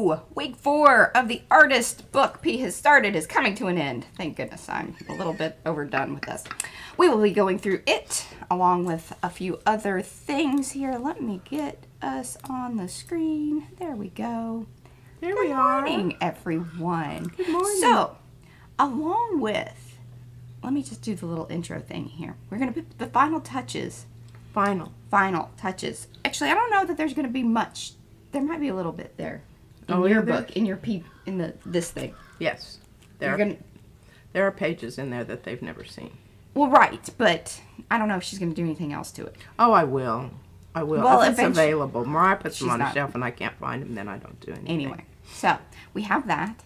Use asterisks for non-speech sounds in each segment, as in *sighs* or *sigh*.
Week four of the artist book P has started is coming to an end. Thank goodness I'm a little bit overdone with this. We will be going through it along with a few other things here. Let me get us on the screen. There we go. There Good we are. Good morning, everyone. Good morning. So, along with, let me just do the little intro thing here. We're going to put the final touches Final. final touches. Actually, I don't know that there's going to be much. There might be a little bit there in Oh, your book, in your peep, in the this thing. Yes. There, You're gonna, there are pages in there that they've never seen. well, right, but I don't know if she's going to do anything else to it. Oh, I will. I will. Well, if it's available. Mariah puts them on a shelf and I can't find them, then I don't do anything. Anyway, so we have that.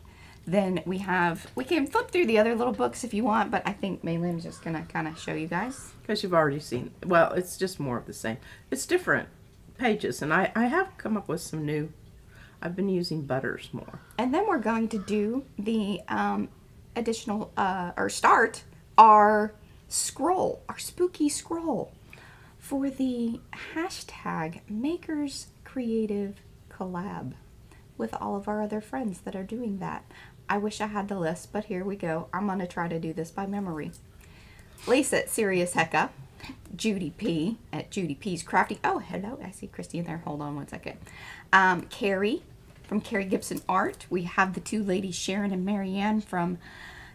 Then we have we can flip through the other little books if you want, but I think Maylin's just gonna kind of show you guys. Because you've already seen. Well, it's just more of the same. It's different pages, and I, I have come up with some new. I've been using butters more. And then we're going to do the um, additional, uh, or start our scroll, our spooky scroll for the hashtag Makers Creative Collab with all of our other friends that are doing that. I wish I had the list, but here we go. I'm going to try to do this by memory. Lisa at Sirius Heka, Judy P at Judy P's Crafty. Oh, hello. I see Christy in there. Hold on one second. Um, Kari from Kari Gibson Art. We have the two ladies, Sharon and Marianne from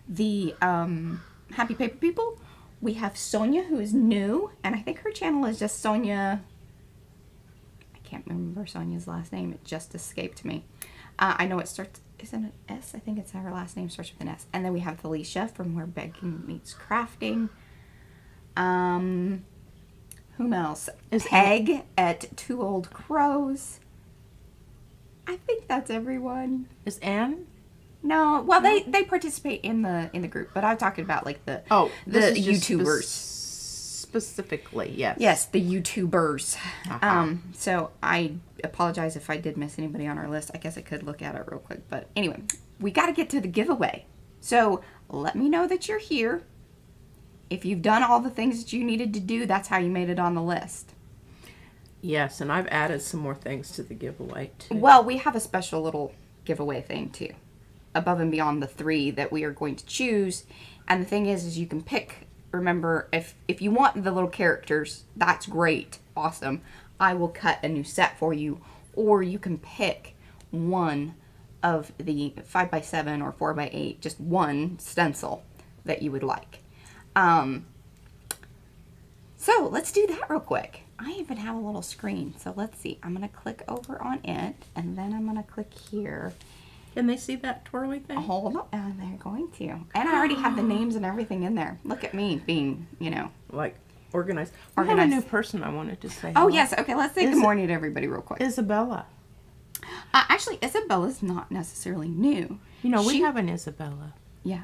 the um, Happy Paper People. We have Sonya, who is new, and I think her channel is just Sonya. I can't remember Sonya's last name. It just escaped me. Uh, I know it starts, isn't it S? I think it's her last name starts with an S. And then we have Felicia from Where Baking Meets Crafting. Um, whom else? Is Peg at Two Old Crows. I think that's everyone. Is Anne? No, well they they participate in the in the group, but I'm talking about like the Oh, the YouTubers. specifically, yes. Yes, the YouTubers. Uh-huh. Um, so I apologize if I did miss anybody on our list. I guess I could look at it real quick. But anyway, we got to get to the giveaway. So let me know that you're here. If you've done all the things that you needed to do, that's how you made it on the list. Yes, and I've added some more things to the giveaway too. Well, we have a special little giveaway thing too, above and beyond the three that we are going to choose. And the thing is, is you can pick. Remember, if if you want the little characters, that's great, awesome. I will cut a new set for you, or you can pick one of the five by seven or four by eight, just one stencil that you would like. Um, so let's do that real quick. I even have a little screen. So let's see. I'm going to click over on it and then I'm going to click here. Can they see that twirly thing? Hold on. And they're going to. And I already have the names and everything in there. Look at me being, you know. Like organized. We have a new person I wanted to say. Oh, hello. yes. Okay. Let's say Is good morning to everybody real quick. Isabella. Uh, actually, Isabella's not necessarily new. You know, we She- have an Isabella. Yeah.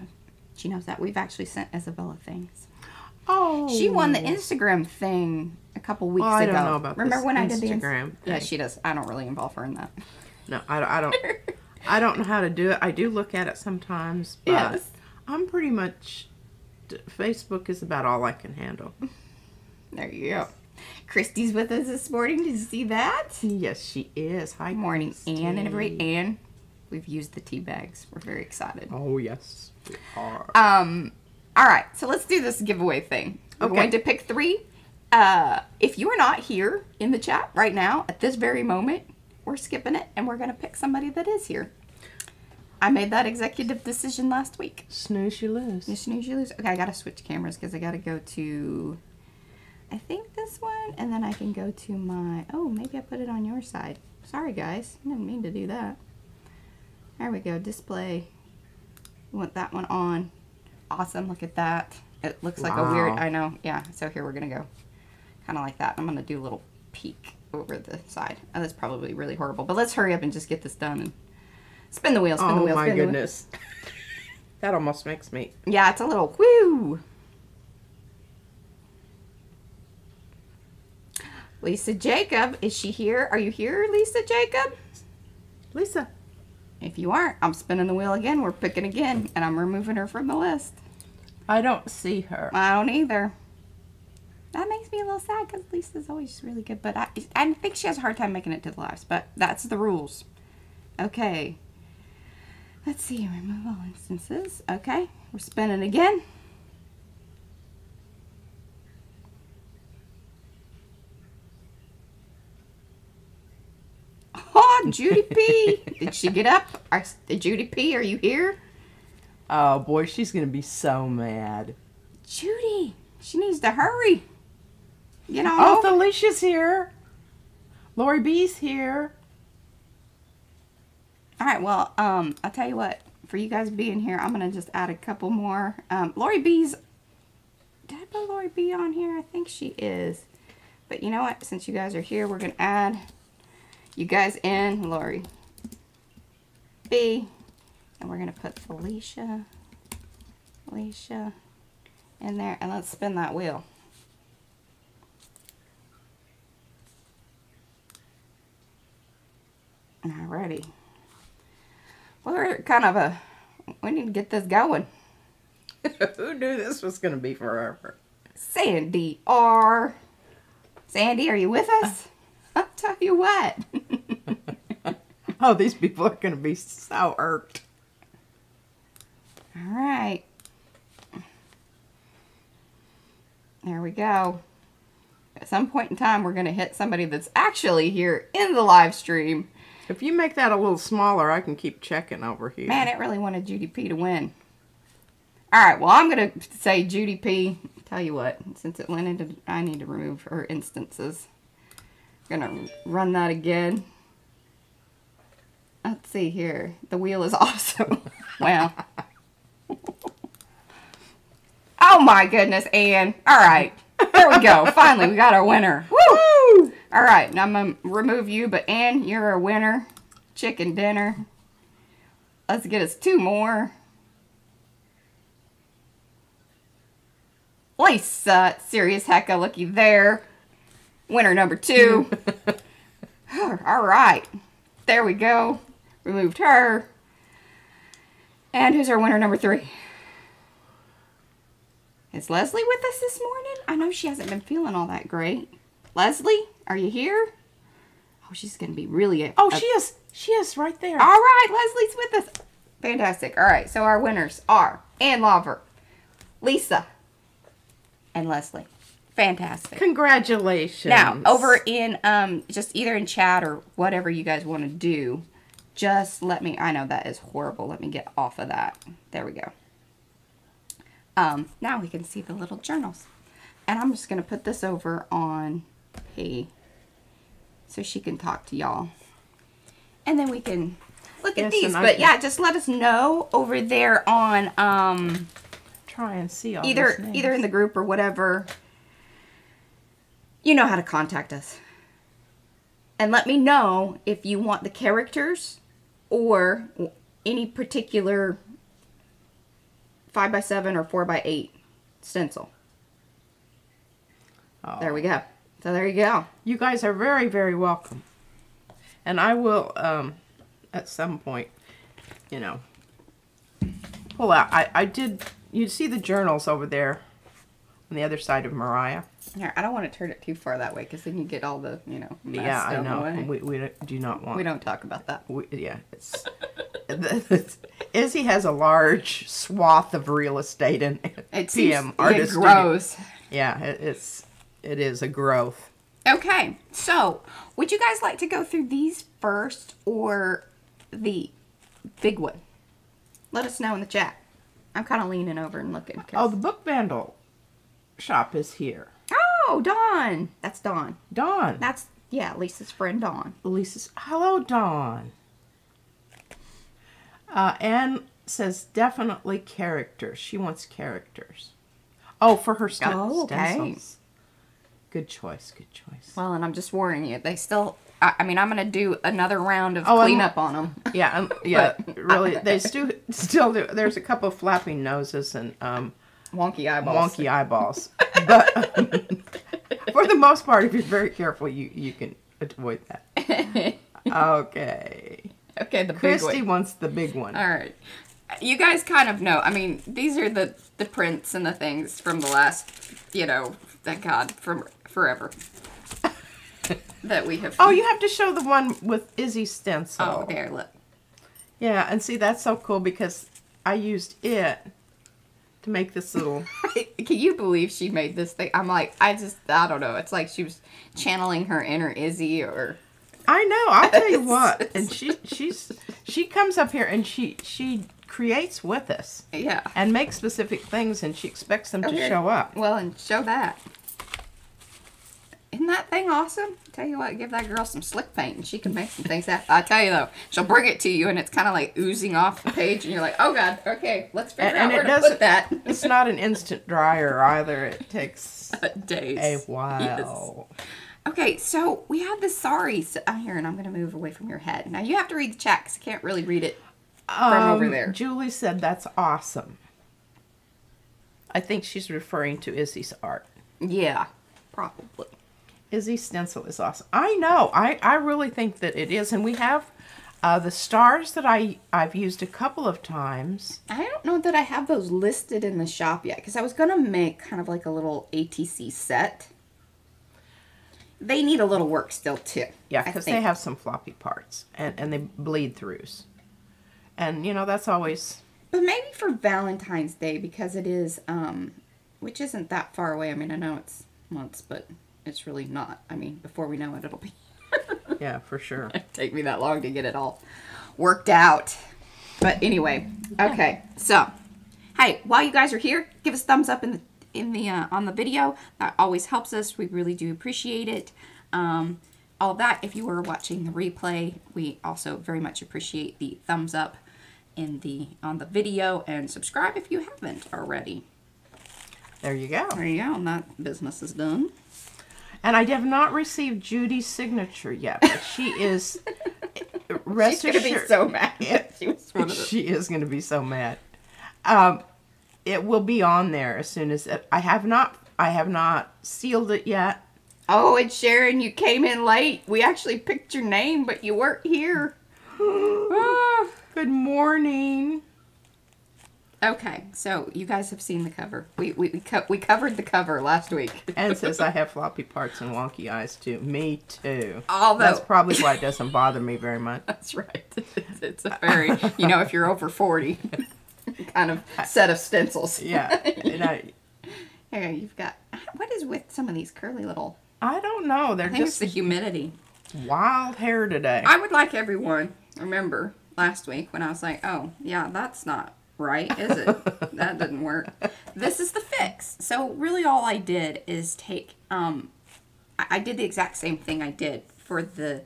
She knows that. We've actually sent Isabella things. Oh. She won the Instagram thing couple weeks Oh, I ago. don't know about Remember when I did the Inst- Instagram Yeah, she does. I don't really involve her in that. No, I, don't- I don't. I don't know how to do it. I do look at it sometimes, but Yes. I'm pretty much. Facebook is about all I can handle. There you go. Christy's with us this morning. Did you see that? Yes, she is. Hi, Good morning, Christy. Anne and everybody. Anne, we've used the tea bags. We're very excited. Oh yes, we are. Um, all right, so let's do this giveaway thing. We're Okay. going to pick three. Uh, if you are not here in the chat right now at this very moment, we're skipping it and we're going to pick somebody that is here. I made that executive decision last week. Snooze, you lose. You snooze, you lose. Okay, I got to switch cameras because I got to go to, I think this one, and then I can go to my, oh, maybe I put it on your side. Sorry, guys. I didn't mean to do that. There we go, display. We want that one on. Awesome, look at that. It looks like a weird, I know, yeah. So here we're going to go kind of like that. I'm going to do a little peek over the side. Oh, that's probably really horrible, but let's hurry up and just get this done and spin the wheel, spin the Oh wheel, my spin the wheel. goodness. *laughs* that almost makes me. Yeah, it's a little woo. Lisa Jacob, is she here? Are you here, Lisa Jacob? Lisa. If you aren't, I'm spinning the wheel again. We're picking again, and I'm removing her from the list. I don't see her. I don't either. That makes me a little sad because Lisa's always really good, but I, I think she has a hard time making it to the lives. But that's the rules. Okay. Let's see. Remove all instances. Okay. We're spinning again. *laughs* Oh, Judy P. Did she get up? Are, Judy P, are you here? Oh boy, she's gonna be so mad. Judy, she needs to hurry. You know. Oh, Felicia's here. Lori B's here. All right. Well, um, I'll tell you what. For you guys being here, I'm gonna just add a couple more. Um, Lori B's. Did I put Lori B on here? I think she is. But you know what? Since you guys are here, we're gonna add you guys in Lori B, and we're gonna put Felicia, Felicia, in there, and let's spin that wheel. Alrighty. Well, we're kind of a, we need to get this going. *laughs* Who knew this was going to be forever? Sandy R. Sandy, are you with us? Uh. I'll tell you what. *laughs* oh, these people are going to be so irked. All right. There we go. At some point in time, we're going to hit somebody that's actually here in the live stream. If you make that a little smaller, I can keep checking over here. Man, it really wanted Judy P to win. All right, well, I'm going to say Judy P. Tell you what, since it went into, I need to remove her instances. I'm going to run that again. Let's see here. The wheel is *laughs* awesome. wow. oh my goodness, Anne. All right. There we go. Finally, we got our winner. Woo! All right, now I'm going to remove you, but Ann, you're a winner. Chicken dinner. Let's get us two more. Lisa, Sirius Heka, looky there. Winner number two. *laughs* All right. There we go. Removed her. And who's our winner number three? Is Leslie with us this morning? I know she hasn't been feeling all that great. Leslie, are you here? Oh, she's going to be really... oh, she is. She is right there. All right, Leslie's with us. Fantastic. All right, so our winners are Ann Lawver, Lisa, and Leslie. Fantastic. Congratulations. Now, over in um just either in chat or whatever you guys want to do, just let me I know that is horrible. Let me get off of that. There we go. Um now we can see the little journals. And I'm just going to put this over on P so she can talk to y'all. And then we can look at these. But yeah, just let us know over there on um try and see all either either in the group or whatever you know how to contact us. And let me know if you want the characters or any particular 5x7 or 4x8 stencil. Oh. There we go. So there you go. You guys are very, very welcome. And I will, um, at some point, you know, pull out. I, I did, you see the journals over there on the other side of Mariah. Yeah, I don't want to turn it too far that way because then you get all the, you know, yeah, I know. We, we do not want. We don't talk about that. We, yeah, it's, *laughs* Izzy has a large swath of real estate in it PM artist. It grows. Yeah, it, it's it is a growth. Okay, so would you guys like to go through these first or the big one? Let us know in the chat. I'm kind of leaning over and looking. Oh, the book vandal shop is here. Oh, Dawn. That's Dawn. Dawn. That's, yeah, Lisa's friend Dawn. Lisa's, hello, Dawn. Uh, Anne says definitely characters. She wants characters. Oh, for her st- oh, okay. stencils. Good choice. Good choice. Well, and I'm just warning you. They still. I, I mean, I'm gonna do another round of oh, cleanup on them. *laughs* Yeah, um, yeah. really, they still still do. There's a couple of flapping noses and um, wonky eyeballs. Wonky eyeballs. but um, for the most part, if you're very careful, you you can avoid that. *laughs* Okay. Okay, the Christy big one. wants the big one. All right. You guys kind of know. I mean, these are the the prints and the things from the last, you know, thank God, from forever. *laughs* that we have. Oh, you have to show the one with Izzy stencil. Oh, there, look. Yeah, and see that's so cool because I used it to make this little. *laughs* Can you believe she made this thing? I'm like, I just, I don't know. It's like she was channeling her inner Izzy or. I know. I'll tell you *laughs* what. And she she's she comes up here and she she creates with us Yeah. and makes specific things and she expects them to show up. Well, and show that. Isn't that thing awesome? Tell you what, give that girl some slick paint and she can make some things happen. I tell you though, she'll bring it to you and it's kind of like oozing off the page and you're like, oh god, okay, let's figure And, out and where it to put that. *laughs* It's not an instant dryer either. It takes Days. *laughs* a while. Okay, so we have the sorry uh, here, and I'm going to move away from your head. Now you have to read the chat 'cause I can't really read it from over Um, there. Julie said that's awesome. I think she's referring to Izzy's art. Yeah, probably. Izzy's stencil is awesome. I know. I, I really think that it is. And we have uh, the stars that I, I've used a couple of times. I don't know that I have those listed in the shop yet because I was going to make kind of like a little ATC set. They need a little work still, too. Yeah, because they have some floppy parts and, and they bleed throughs. And, you know, that's always. But maybe for Valentine's Day because it is, um, which isn't that far away. I mean, I know it's months, but it's really not. I mean, before we know it, it'll be. *laughs* Yeah, for sure. *laughs* take me that long to get it all worked out. But anyway, okay. So, hey, while you guys are here, give us a thumbs up in the in the uh, on the video. That always helps us. We really do appreciate it. Um, all of that. If you were watching the replay, we also very much appreciate the thumbs up in the on the video and subscribe if you haven't already. There you go. There you go. And that business is done. And I have not received Judy's signature yet, but she is. *laughs* Rest She's gonna be so mad. she was one of she is going to be so mad. Um, it will be on there as soon as it, I have not. I have not sealed it yet. Oh, and Sharon, you came in late. We actually picked your name, but you weren't here. *gasps* Ah. Good morning. Okay, so you guys have seen the cover. We we we, co- we covered the cover last week. And it says I have floppy parts and wonky eyes too. Me too. Although That's probably why it doesn't bother me very much. *laughs* that's right. *laughs* It's, it's a very you know if you're over forty, *laughs* kind of set of stencils. Yeah, and I, Here you've got what is with some of these curly little. I don't know. They're I think it's just the humidity. wild hair today. I would like everyone remember last week when I was like, oh, yeah, that's not right, is it? that didn't work. This is the fix. So really all I did is take, um, I, did the exact same thing I did for the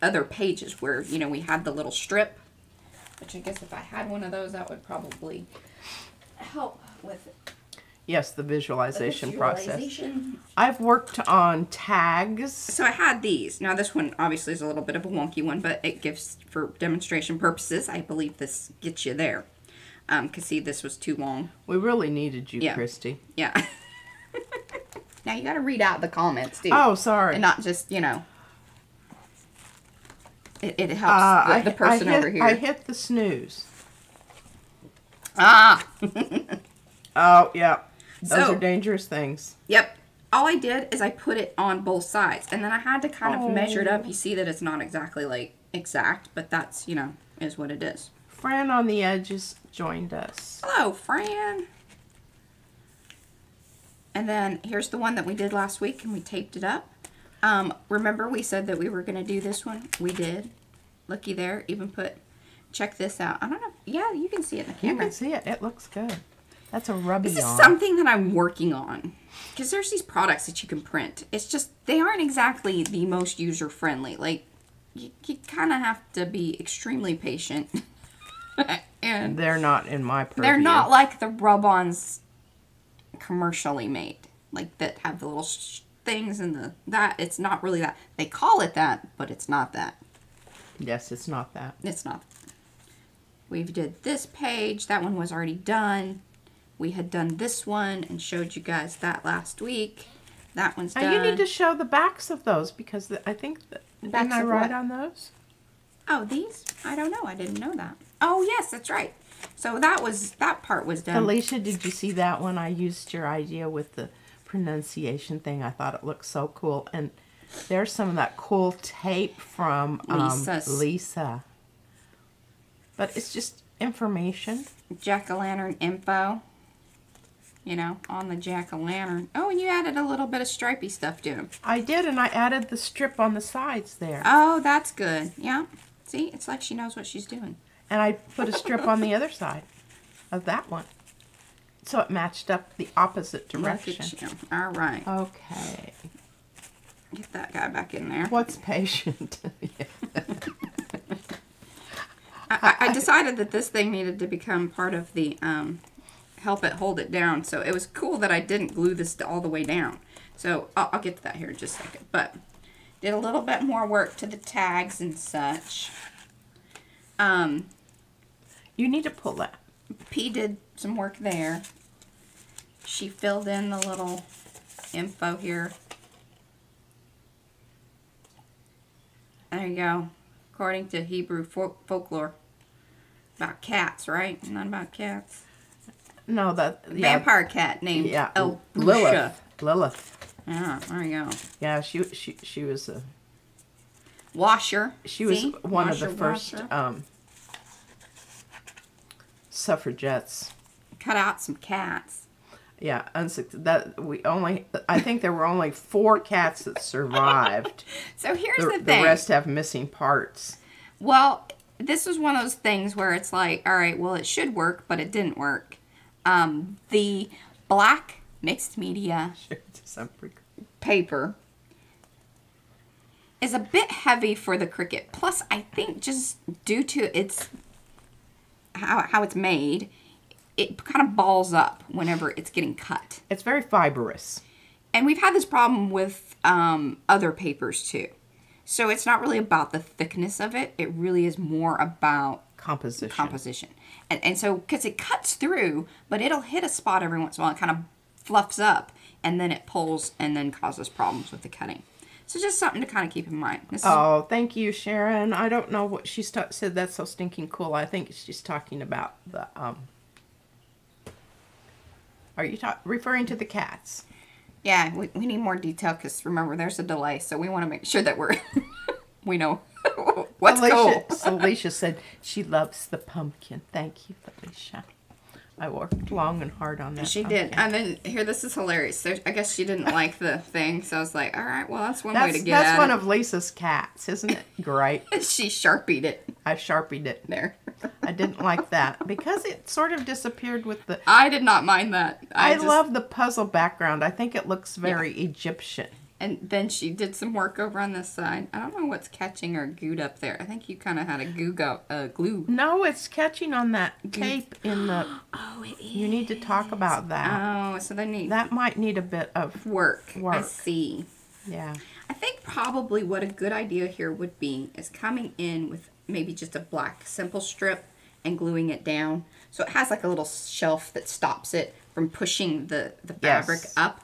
other pages where, you know, we had the little strip, which I guess if I had one of those, that would probably help with yes, the the visualization process. I've worked on tags. So I had these. Now this one obviously is a little bit of a wonky one, but it gives for demonstration purposes. I believe this gets you there. Um, cause see, this was too long. We really needed you, Yeah. Christy. Yeah. *laughs* now you got to read out the comments too, Oh, sorry. and not just you know. It, it helps Uh, the, I, the person I hit, over here. I hit the snooze. ah. *laughs* Oh, yeah. Those So- are dangerous things. Yep. All I did is I put it on both sides, and then I had to kind of measure it up. Oh. You see that it's not exactly like exact, but that's you know is what it is. Fran on the edges joined us. Hello, Fran. And then here's the one that we did last week and we taped it up. Um, remember we said that we were going to do this one? We did. Looky there. Even put, check this out. I don't know. Yeah, you can see it in the camera. You can see it. It looks good. That's a rubby This is something that I'm working on. Because there's these products that you can print. It's just, they aren't exactly the most user friendly. Like, you, you kind of have to be extremely patient. *laughs* and They're not in my purview. they're not like the rub-ons commercially made, like that have the little sh- things and the that. It's not really that. They call it that, but it's not that. Yes, it's not that. It's not. We've did this page. That one was already done. We had done this one and showed you guys that last week. That one's Now done. you need to show the backs of those because the, I think that, Backs didn't I write what? on those? Oh, these? I don't know. I didn't know that. Oh, yes, that's right. So that was that part was done. Alicia, did you see that one? I used your idea with the pronunciation thing. I thought it looked so cool. And there's some of that cool tape from um, Lisa. But it's just information. jack o' lantern info. You know, on the jack o' lantern. Oh, and you added a little bit of stripy stuff to him. I did, and I added the strip on the sides there. Oh, that's good. Yeah. See, it's like she knows what she's doing. And I put a strip on the other side of that one. So it matched up the opposite direction. All right. Okay. Get that guy back in there. What's patient? *laughs* I, I I decided that this thing needed to become part of the um, help it hold it down. So it was cool that I didn't glue this all the way down. So I'll, I'll get to that here in just a second. But did a little bit more work to the tags and such. Um, you need to pull that. P did some work there. She filled in the little info here. There you go. According to Hebrew folk- folklore. About cats, right? Not about cats. No, that yeah, Vampire cat named Yeah, El Lilith. Lilith. Yeah, there you go. Yeah, she she she was a Washer. she was See? one of the first um, suffragettes. Cut out some cats. Yeah, unsuc- that we only. I think there were only four cats that survived. *laughs* So here's the, the, the rest have missing parts. Well, this was one of those things where it's like, all right, well, it should work, but it didn't work. Um, the black mixed media *laughs* paper is a bit heavy for the Cricut. Plus, I think just due to its how, how it's made, it kind of balls up whenever it's getting cut. It's very fibrous. And we've had this problem with um, other papers too. So it's not really about the thickness of it. It really is more about Composition. composition. And, and so, because it cuts through, but it'll hit a spot every once in a while. It kind of fluffs up and then it pulls and then causes problems with the cutting. So just something to kind of keep in mind. This is, Oh, thank you, Sharon. I don't know what she said. That's so stinking cool. I think she's talking about the um. Are you referring to the cats? yeah, we, we need more detail because remember, there's a delay. So we want to make sure that we're, *laughs* we know *laughs* what's Felicia, cool. *laughs* *laughs* Felicia said she loves the pumpkin. Thank you, Felicia. I worked long and hard on that. She did. And then here, this is hilarious. So I guess she didn't like the thing. So I was like, all right, well, that's one way to get that's one it. of Lisa's cats, isn't it? Great. she sharpied it I sharpied it. there. I didn't like that because it sort of disappeared with the. I did not mind that. I, just- love the puzzle background. I think it looks very Egyptian. And then she did some work over on this side. I don't know what's catching or gooed up there. I think you kind of had a goo go, uh, glue. No, it's catching on that tape in the. *gasps* Oh, it is. You need to talk about that. Oh, so they need That might need a bit of. work. I see. Yeah. I think probably what a good idea here would be is coming in with maybe just a black simple strip and gluing it down. So it has like a little shelf that stops it from pushing the, the fabric Yes. up.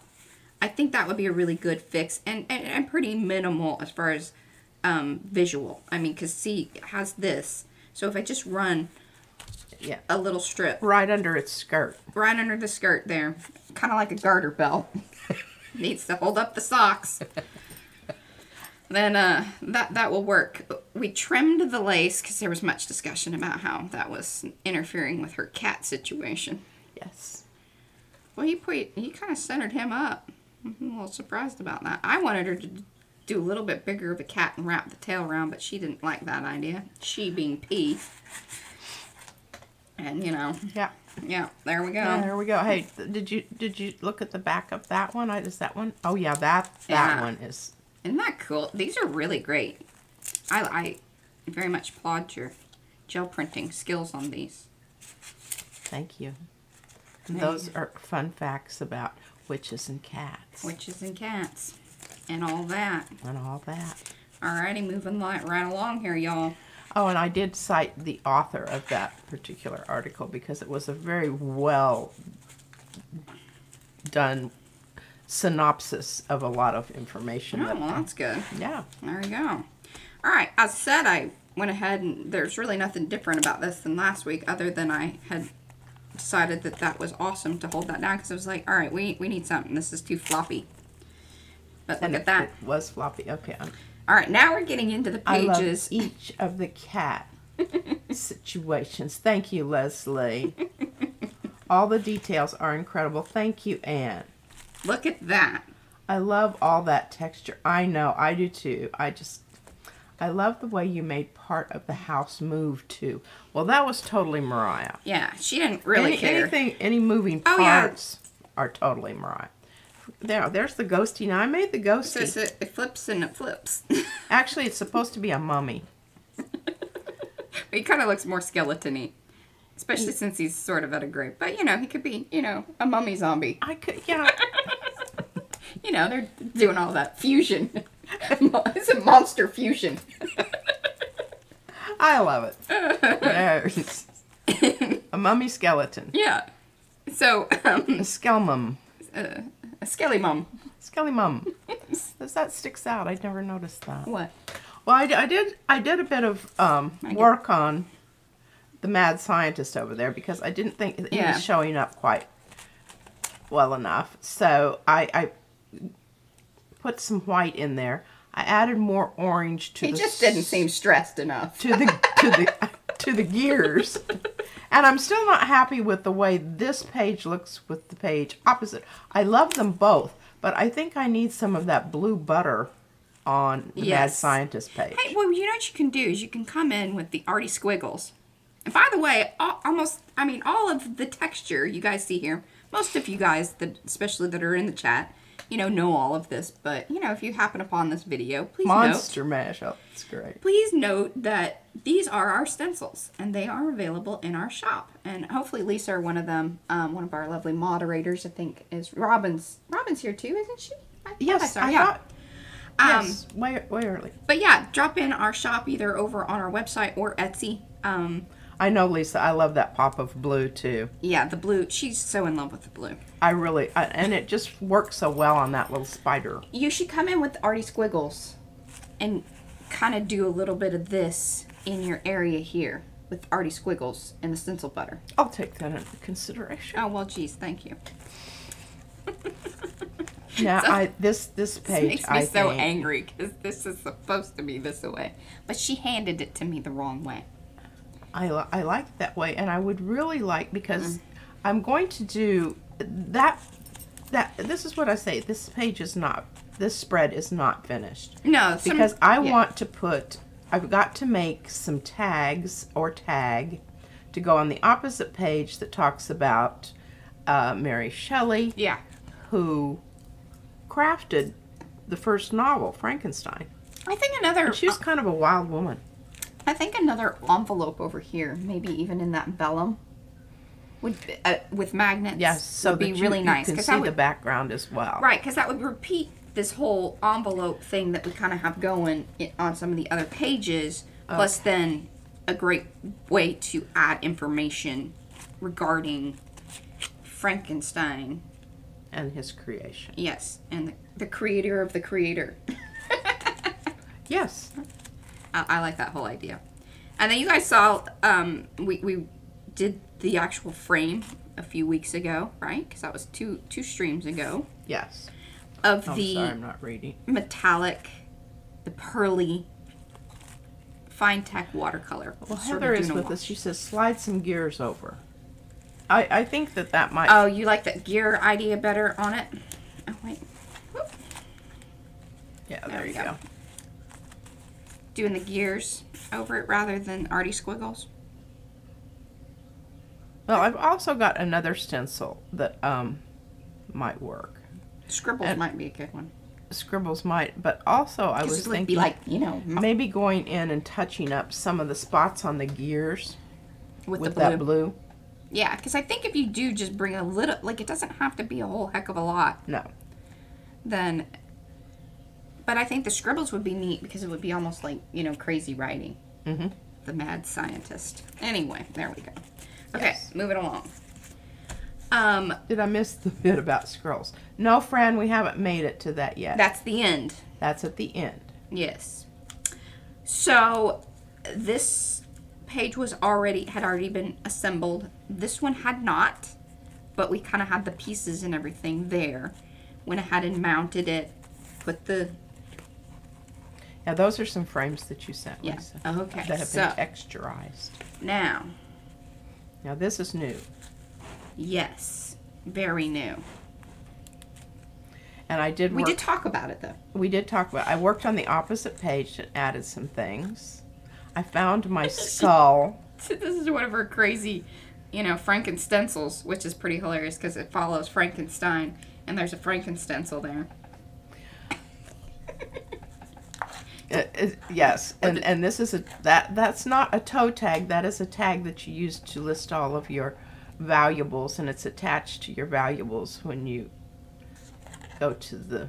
I think that would be a really good fix and, and, and pretty minimal as far as um, visual. I mean, because see, it has this. So if I just run Yeah. a little strip Right under its skirt. right under the skirt there, kind of like a garter belt. *laughs* Needs to hold up the socks. then uh, that that will work. We trimmed the lace because there was much discussion about how that was interfering with her cat situation. Yes. Well, he put he kind of centered him up. I'm a little surprised about that. I wanted her to do a little bit bigger of a cat and wrap the tail around, but she didn't like that idea. She being P. And you know, Yeah. yeah, there we go. Yeah, there we go. Hey, did you did you look at the back of that one? I is that one? Oh yeah, that that Yeah. one is. Isn't that cool? These are really great. I, I very much applaud your gel printing skills on these. Thank you. And There you those are fun facts about witches and cats Witches and cats and all that. and all that. Alrighty, moving right along here, y'all. Oh, and I did cite the author of that particular article because it was a very well done synopsis of a lot of information. Oh, that- well, that's good. yeah. There we go. All right, I said, I went ahead and there's really nothing different about this than last week, other than I had decided that that was awesome to hold that down because I was like, all right, we we need something. This is too floppy. But look And at that. it was floppy. Okay. I'm- All right, now we're getting into the I love pages. each of the cat *laughs* situations. Thank you, Leslie. *laughs* all the details are incredible. Thank you, Anne. Look at that. I love all that texture. I know, I do too. I just, I love the way you made part of the house move too. Well, that was totally Mariah. Yeah, she didn't really any, care. Anything, any moving Oh, yeah. parts are totally Mariah. There, there's the ghosty. Now I made the ghosty. it's a- it flips and it flips. *laughs* Actually, it's supposed to be a mummy. he kind of looks more skeleton-y. Especially since he's sort of at a grave. But, you know, he could be, you know, a mummy zombie. I could, yeah. *laughs* You know, they're doing all that fusion. *laughs* it's a monster fusion. *laughs* I love it. *laughs* There's a mummy skeleton. yeah. So, um, A skelmum. uh, a skelly mum. Skelly mum. That sticks out? I never noticed that. What? Well, I, I did. I did a bit of um, work on the mad scientist over there because I didn't think he Yeah. was showing up quite well enough. So I, I put some white in there. I added more orange to He the just didn't seem stressed enough. to the to the *laughs* to the gears. And I'm still not happy with the way this page looks with the page opposite. I love them both, but I think I need some of that blue butter on the Mad Scientist page. Hey, well, you know what you can do is you can come in with the arty squiggles. And by the way, al- almost, I mean, all of the texture you guys see here, most of you guys, that especially that are in the chat, you know, know all of this. But, you know, if you happen upon this video, please note, Monster mash. Oh, that's great. please note that these are our stencils and they are available in our shop. And hopefully Lisa or one of them, um, one of our lovely moderators, I think is Robin's. Robin's here too, isn't she? I Yes, saw I yeah. thought. Um, Yes, way way early. But yeah, drop in our shop either over on our website or Etsy. Um, I know, Lisa. I love that pop of blue too. yeah, the blue. She's so in love with the blue. I really, I, and it just works so well on that little spider. You should come in with Artie squiggles, and kind of do a little bit of this in your area here with Artie squiggles and the stencil butter. I'll take that into consideration. Oh well, geez, thank you. *laughs* Now, So- I this this This page makes me I so think, angry because this is supposed to be this way, but she handed it to me the wrong way. I, I like it that way, and I would really like Mm. because I'm going to do that. That this is what I say. This page is not. This spread is not finished No, some- because I yeah. want to put. I've got to make some tags or tag to go on the opposite page that talks about uh, Mary Shelley, Yeah, who crafted the first novel, Frankenstein. I think another. She was kind of a wild woman. I think another envelope over here, maybe even in that vellum, would be, uh, with magnets. Yes, so would be you, really you nice can because see would the background as well. right because that would repeat this whole envelope thing that we kind of have going on some of the other pages. Plus, then a great way to add information regarding Frankenstein. And his creation. Yes, and the, the creator of the creator. *laughs* Yes. I, I like that whole idea. And then you guys saw um, we we did the actual frame a few weeks ago, right? Because that was two two streams ago Yes. of I'm the sorry, I'm not reading. metallic, the pearly, Finetec watercolor. Well, Heather is with us. She says slide some gears over. I, I think that that might. Oh, you like that gear idea better on it? Oh wait, Whoop. yeah, there there, you go. go. Doing the gears over it rather than arty squiggles. Well, I've also got another stencil that um might work. Scribbles And- might be a good one. Scribbles might, but also I was it thinking be like you know maybe going in and touching up some of the spots on the gears with, with, the blue. that blue. Yeah, because I think if you do just bring a little, like it doesn't have to be a whole heck of a lot, No. then. But I think the scribbles would be neat because it would be almost like, you know, crazy writing. Mm-hmm. The mad scientist. Anyway, there we go. Okay, Yes. moving along. Um, Did I miss the bit about scrolls? No, Fran, we haven't made it to that yet. that's the end. That's at the end. Yes. So this page was already had already been assembled. This one had not, but we kind of had the pieces and everything there. Went ahead and mounted it, put the Yeah, those are some frames that you sent, Yeah. Lisa. Okay, That have so- been texturized. Now, Now this is new. yes, very new. And I did We work, did talk about it though. we did talk about I worked on the opposite page and added some things. I found my *laughs* skull. this is one of her crazy, you know, Frankenstencils, which is pretty hilarious because it follows Frankenstein, and there's a Frankenstencil there. Uh, uh, yes, and and this is a that that's not a toe tag. That is a tag that you use to list all of your valuables, and it's attached to your valuables when you go to the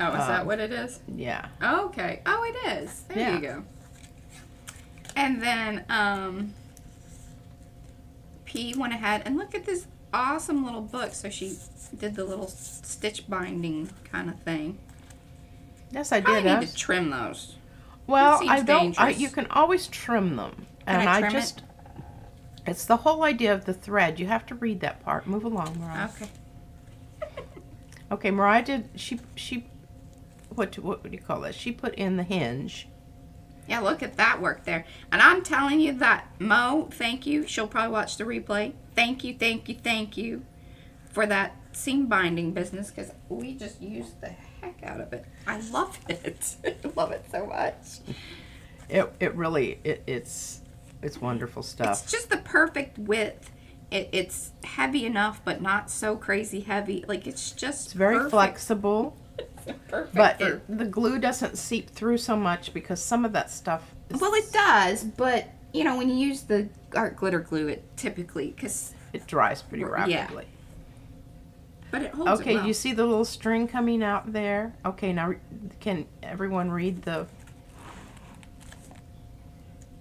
Oh, is that Um, what it is? yeah. Okay. Oh, it is. There Yeah. you go. And then um, P went ahead and look at this awesome little book. So she did the little stitch binding kind of thing. Yes, I did. need us. to trim those. Well, I don't. I, you can always trim them, Can and I I, trim it? just. It's the whole idea of the thread. You have to read that part. Move along, Mariah. Okay. *laughs* Okay, Mariah did. She she. What what do you call that? She put in the hinge. Yeah, look at that work there. And I'm telling you that Mo, thank you. She'll probably watch the replay. Thank you, thank you, thank you for that seam binding business because we just used the heck out of it. I love it. *laughs* I love it so much. It it really it, it's it's wonderful stuff. It's just the perfect width. It, it's heavy enough, but not so crazy heavy. Like it's just It's very perfect. flexible, *laughs* perfect but it, the glue doesn't seep through so much because some of that stuff. Well, it does, but you know when you use the art glitter glue, it typically because it dries pretty Yeah. But it holds. Okay, it well. you see the little string coming out there? Okay, now can everyone read the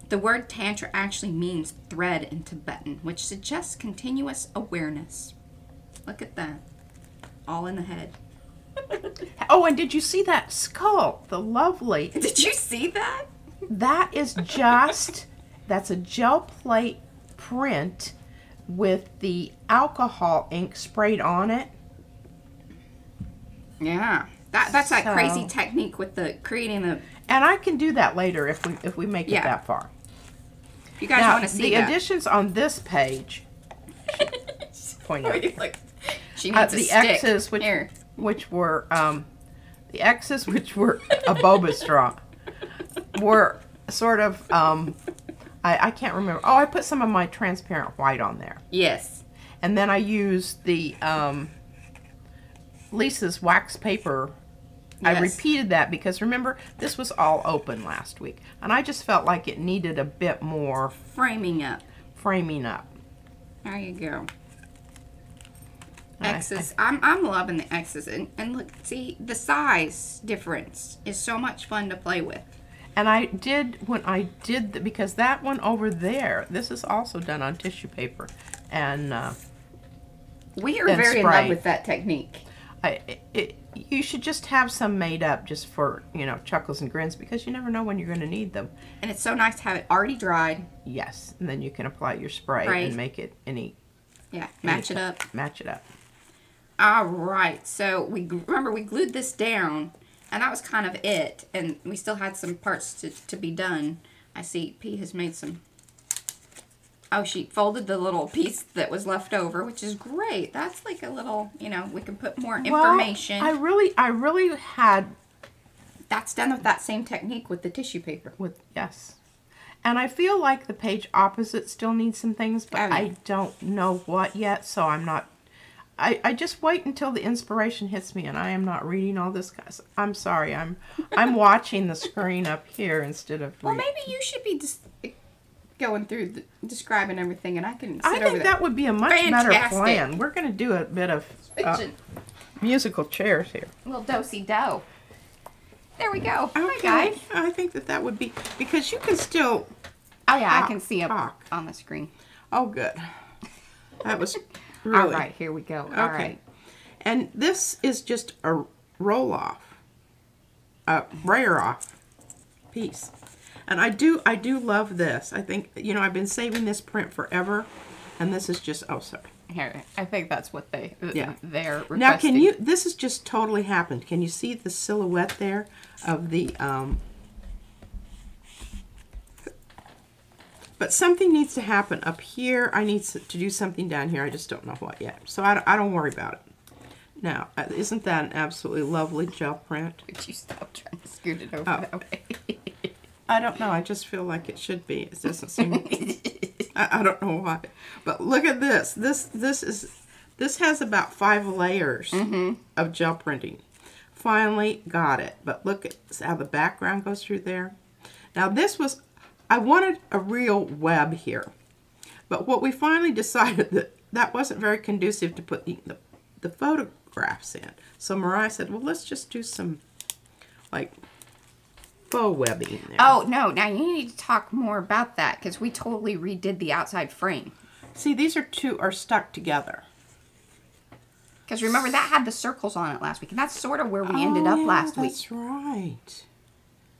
The word tantra actually means thread in Tibetan, which suggests continuous awareness. Look at that. All in the head. *laughs* Oh, and did you see that skull? The lovely. *laughs* Did you see that? That is just that's a gel plate print with the alcohol ink sprayed on it. Yeah. That, that's that crazy technique with the creating the. And I can do that later if we if we make Yeah. it that far. You guys want to see the that? additions on this page *laughs* point out Look, she Uh, needs a the stick. X's, which Here. which were um, the X's, which were a boba straw, were sort of um, I, I can't remember. Oh, I put some of my transparent white on there, Yes. and then I used the um, Lisa's wax paper. I repeated that because remember this was all open last week, and I just felt like it needed a bit more Framing up. framing up. There you go. X's. I'm, I'm loving the X's. And, and look, see, the size difference is so much fun to play with. And I did when I did the, because that one over there, this is also done on tissue paper, and uh, We are very in love with that technique. I it, it, you should just have some made up just for you know chuckles and grins because you never know when you're going to need them. And it's so nice to have it already dried. Yes, and then you can apply your spray Right. and make it any Yeah, match it up. Match it up. All right. So we remember we glued this down, and that was kind of it. And we still had some parts to, to be done. I see P has made some. Oh, she folded the little piece that was left over, which is great. That's like a little, you know, we can put more information. Well, I really, I really had That's done with that same technique with the tissue paper. with yes, and I feel like the page opposite still needs some things, but Oh, yeah. I don't know what yet, so I'm not. I, I just wait until the inspiration hits me, and I am not reading all this. Guys, I'm sorry. I'm I'm *laughs* watching the screen up here instead of. Well, re- maybe you should be just going through the, describing everything, and I can sit I think that would be a much better plan. We're going to do a bit of uh, musical chairs here. little dosey do. There we go. Hi guys. I think that that would be because you can still. Oh yeah, I can see talk. on the screen. Oh, good. That was *laughs* really All right, here we go. All Okay. right. And this is just a roll off, a brayer off piece. And I do, I do love this. I think, you know, I've been saving this print forever. And this is just, oh, sorry. Here, I think that's what they Yeah. they're requesting. Now, can you, this has just totally happened. Can you see the silhouette there of the, um, but something needs to happen up here. I need to do something down here. I just don't know what yet. So I don't, I don't worry about it. Now, uh, isn't that an absolutely lovely gel print? Could you stop trying to scoot it over Oh. that way? *laughs* I don't know. I just feel like it should be. It doesn't seem. *laughs* I, I don't know why. But look at this. This this is this has about five layers mm-hmm. of gel printing. Finally got it. But look at how the background goes through there. Now this was I wanted a real web here. But what we finally *laughs* decided that that wasn't very conducive to put the, the, the photographs in. So Mariah said, well, let's just do some like faux webbing there. oh no! Now you need to talk more about that because we totally redid the outside frame. See, these are two are stuck together. Because remember that had the circles on it last week, and that's sort of where we ended up Oh, yeah, last week. That's right.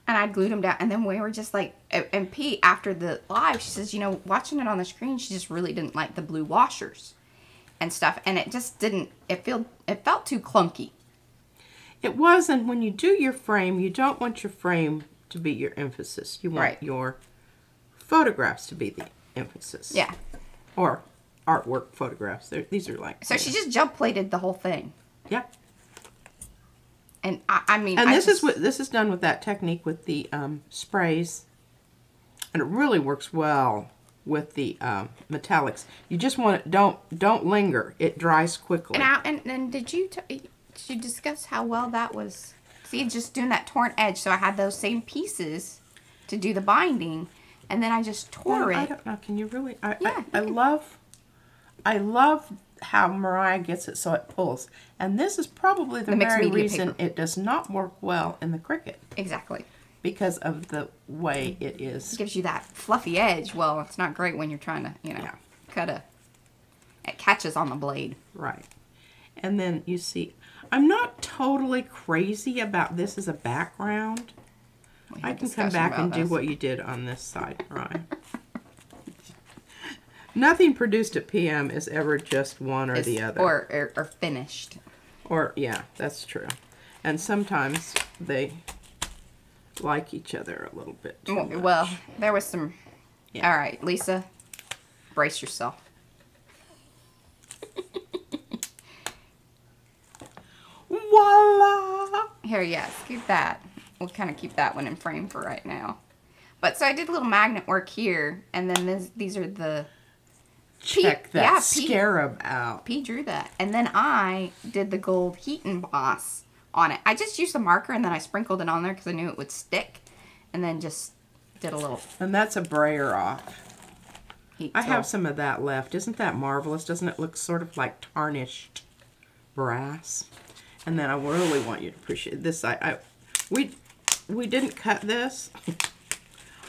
And I glued them down, and then we were just like, and Pete after the live, she says, you know, watching it on the screen, she just really didn't like the blue washers and stuff, and it just didn't. It felt it felt too clunky. It was, and when you do your frame, you don't want your frame to be your emphasis. You want Right. your photographs to be the emphasis. Yeah. Or artwork photographs. They're, these are like. So she just jump plated the whole thing, Yeah. and I, I mean, And I this just, is what this is done with that technique with the um, sprays, and it really works well with the um, metallics. You just want it. Don't don't linger. It dries quickly. And, I, and and did you t- did you discuss how well that was? See, just doing that torn edge. So I had those same pieces to do the binding, and then I just tore Well, I it. don't know. Can you really? I, Yeah, I, I love, I love how Mariah gets it so it pulls. And this is probably the, The very reason paper. it does not work well in the Cricut Exactly. because of the way it is. It gives you that fluffy edge. Well, it's not great when you're trying to, you know, Yeah. cut a. It catches on the blade. Right. And then you see, I'm not totally crazy about this as a background. I can come back and do what you did on this side, right? Nothing produced at PM is ever just one or It's- the other. or, or or finished. Or yeah, that's true. And sometimes they like each other a little bit. Well, there was some. Yeah. All right, Lisa, brace yourself. Voila! Here, yeah, keep that. We'll kind of keep that one in frame for right now. But so I did a little magnet work here, and then this, these are the Check Pete- that yeah, scarab out. P drew that, and then I did the gold heat emboss on it. I just used a marker and then I sprinkled it on there because I knew it would stick, and then just did a little And that's a brayer off. heat. I have some of that left. Isn't that marvelous? Doesn't it look sort of like tarnished brass? And then I really want you to appreciate this. I, I we we didn't cut this.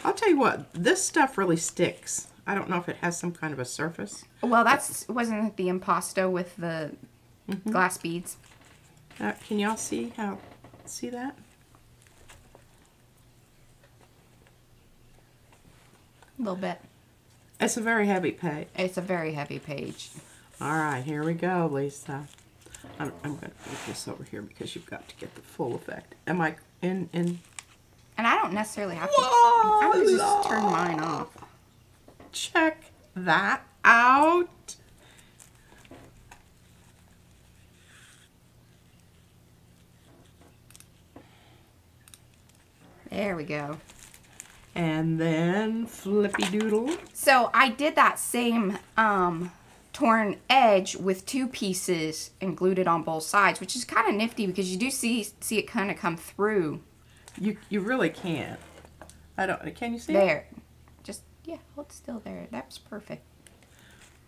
I'll tell you what, this stuff really sticks. I don't know if it has some kind of a surface. Well, that's wasn't it the impasto with the Mm-hmm. glass beads? Uh, can y'all see how see that? A little bit. It's a very heavy page. It's a very heavy page. All right, here we go, Lisa. I'm, I'm going to move this over here because you've got to get the full effect. Am I in in? And I don't necessarily have to. I would just turn mine off. Check that out. There we go. And then flippy doodle. So I did that same um, torn edge with two pieces and glued it on both sides, which is kind of nifty because you do see see it kind of come through You you really can't. I don't. Can you see? it? there. Just yeah, hold still there. That's perfect.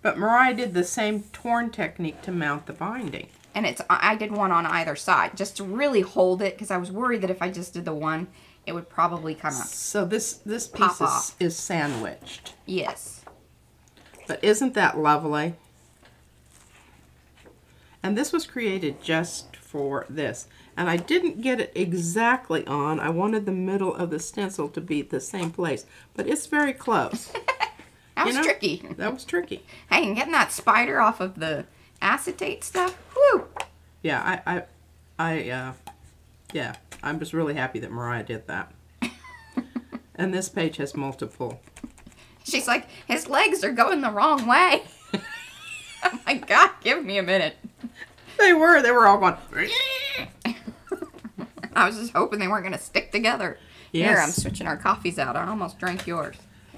But Mariah did the same torn technique to mount the binding. And it's I I did one on either side just to really hold it because I was worried that if I just did the one, it would probably come up. So this this piece is, is sandwiched. Yes. But isn't that lovely? And this was created just for this. And I didn't get it exactly on. I wanted the middle of the stencil to be the same place. But it's very close. *laughs* That You was know? tricky. That was tricky. Hey, and getting that spider off of the acetate stuff. Woo! Yeah, I, I, I, uh, yeah, I'm just really happy that Mariah did that. *laughs* and this page has multiple. She's like, his legs are going the wrong way. *laughs* oh my god, give me a minute. They were, they were all going. *laughs* I was just hoping they weren't going to stick together. Here, I'm switching our coffees out. I almost drank yours.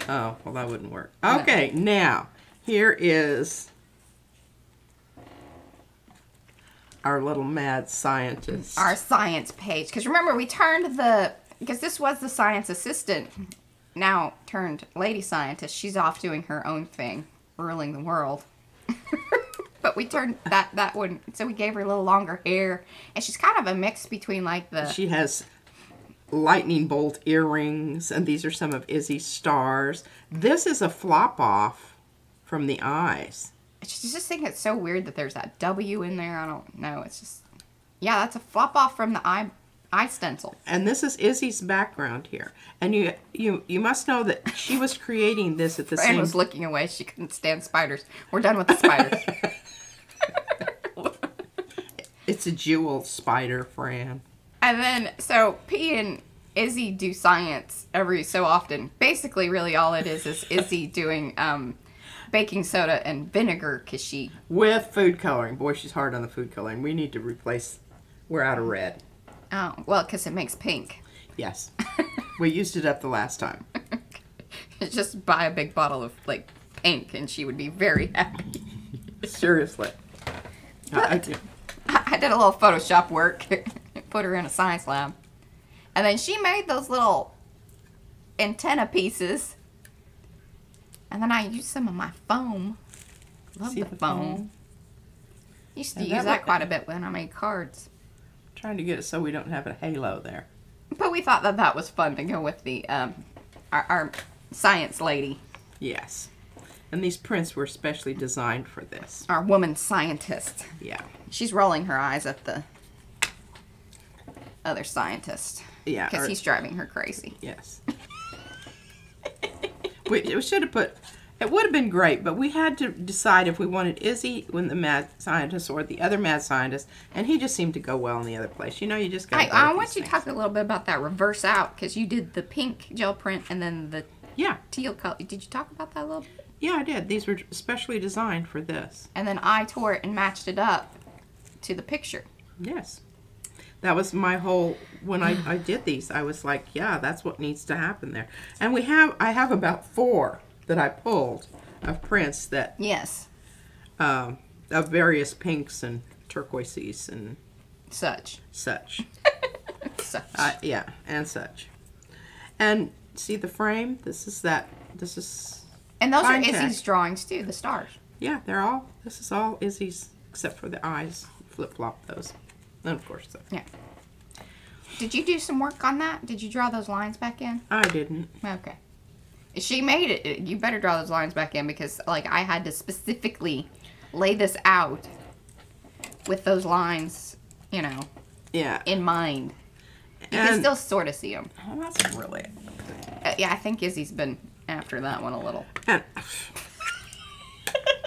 Oh, well, that wouldn't work. Okay, now here is our little mad scientist. Our science page. Because remember, we turned the. Because this was the science assistant, now turned lady scientist. She's off doing her own thing, ruling the world. *laughs* but we turned that that one. So we gave her a little longer hair. And she's kind of a mix between like the. She has lightning bolt earrings, and these are some of Izzy's stars. This is a flop off from the eyes. I just just think it's so weird that there's that W in there. I don't know. It's just. Yeah, that's a flop off from the eye eye stencil. And this is Izzy's background here. And you you you must know that she was creating this at the same time. Fran same was looking away. She couldn't stand spiders. We're done with the spiders. *laughs* It's a jewel spider, Fran. and then, so P and Izzy do science every so often. Basically, really all it is is Izzy doing um, baking soda and vinegar because she. With food coloring. Boy, she's hard on the food coloring. We need to replace we're out of red. Oh, well, because it makes pink. Yes. *laughs* we used it up the last time. *laughs* Just buy a big bottle of, like, pink and she would be very happy. *laughs* Seriously. I- I- I did a little Photoshop work, put her in a science lab. And then she made those little antenna pieces. And then I used some of my foam. Love See the, foam. foam? Used to And use that that quite a bit when I made cards. Trying to get it so we don't have a halo there. But we thought that that was fun to go with the um, our, our science lady, Yes. And these prints were specially designed for this. our woman scientist. Yeah. She's rolling her eyes at the other scientist Yeah. because he's driving her crazy. Yes. *laughs* we, we should have put. It would have been great, but we had to decide if we wanted Izzy when the mad scientist or the other mad scientist, and he just seemed to go well in the other place. You know, you just got. I, I want you to talk a little bit about that reverse out because you did the pink gel print and then the Yeah, teal color. Did you talk about that a little bit? yeah, I did. These were specially designed for this. And then I tore it and matched it up to the picture. Yes. That was my whole when I, I did these, I was like, yeah, that's what needs to happen there. And we have I have about four that I pulled of prints that Yes, um, of various pinks and turquoises and such. such. *laughs* Such. Uh, yeah, and such. And see the frame? This is that. This is and those are. Izzy's drawings too, the stars. yeah. They're all. This is all Izzy's except for the eyes. Flip flop those. And of course, the, Yeah. Did you do some work on that? Did you draw those lines back in? I didn't. Okay. She made it. You better draw those lines back in because, like, I had to specifically lay this out with those lines, you know, Yeah. in mind. You can still sort of see them. Well, that's really. Uh, yeah, I think Izzy's been after that one a little. And,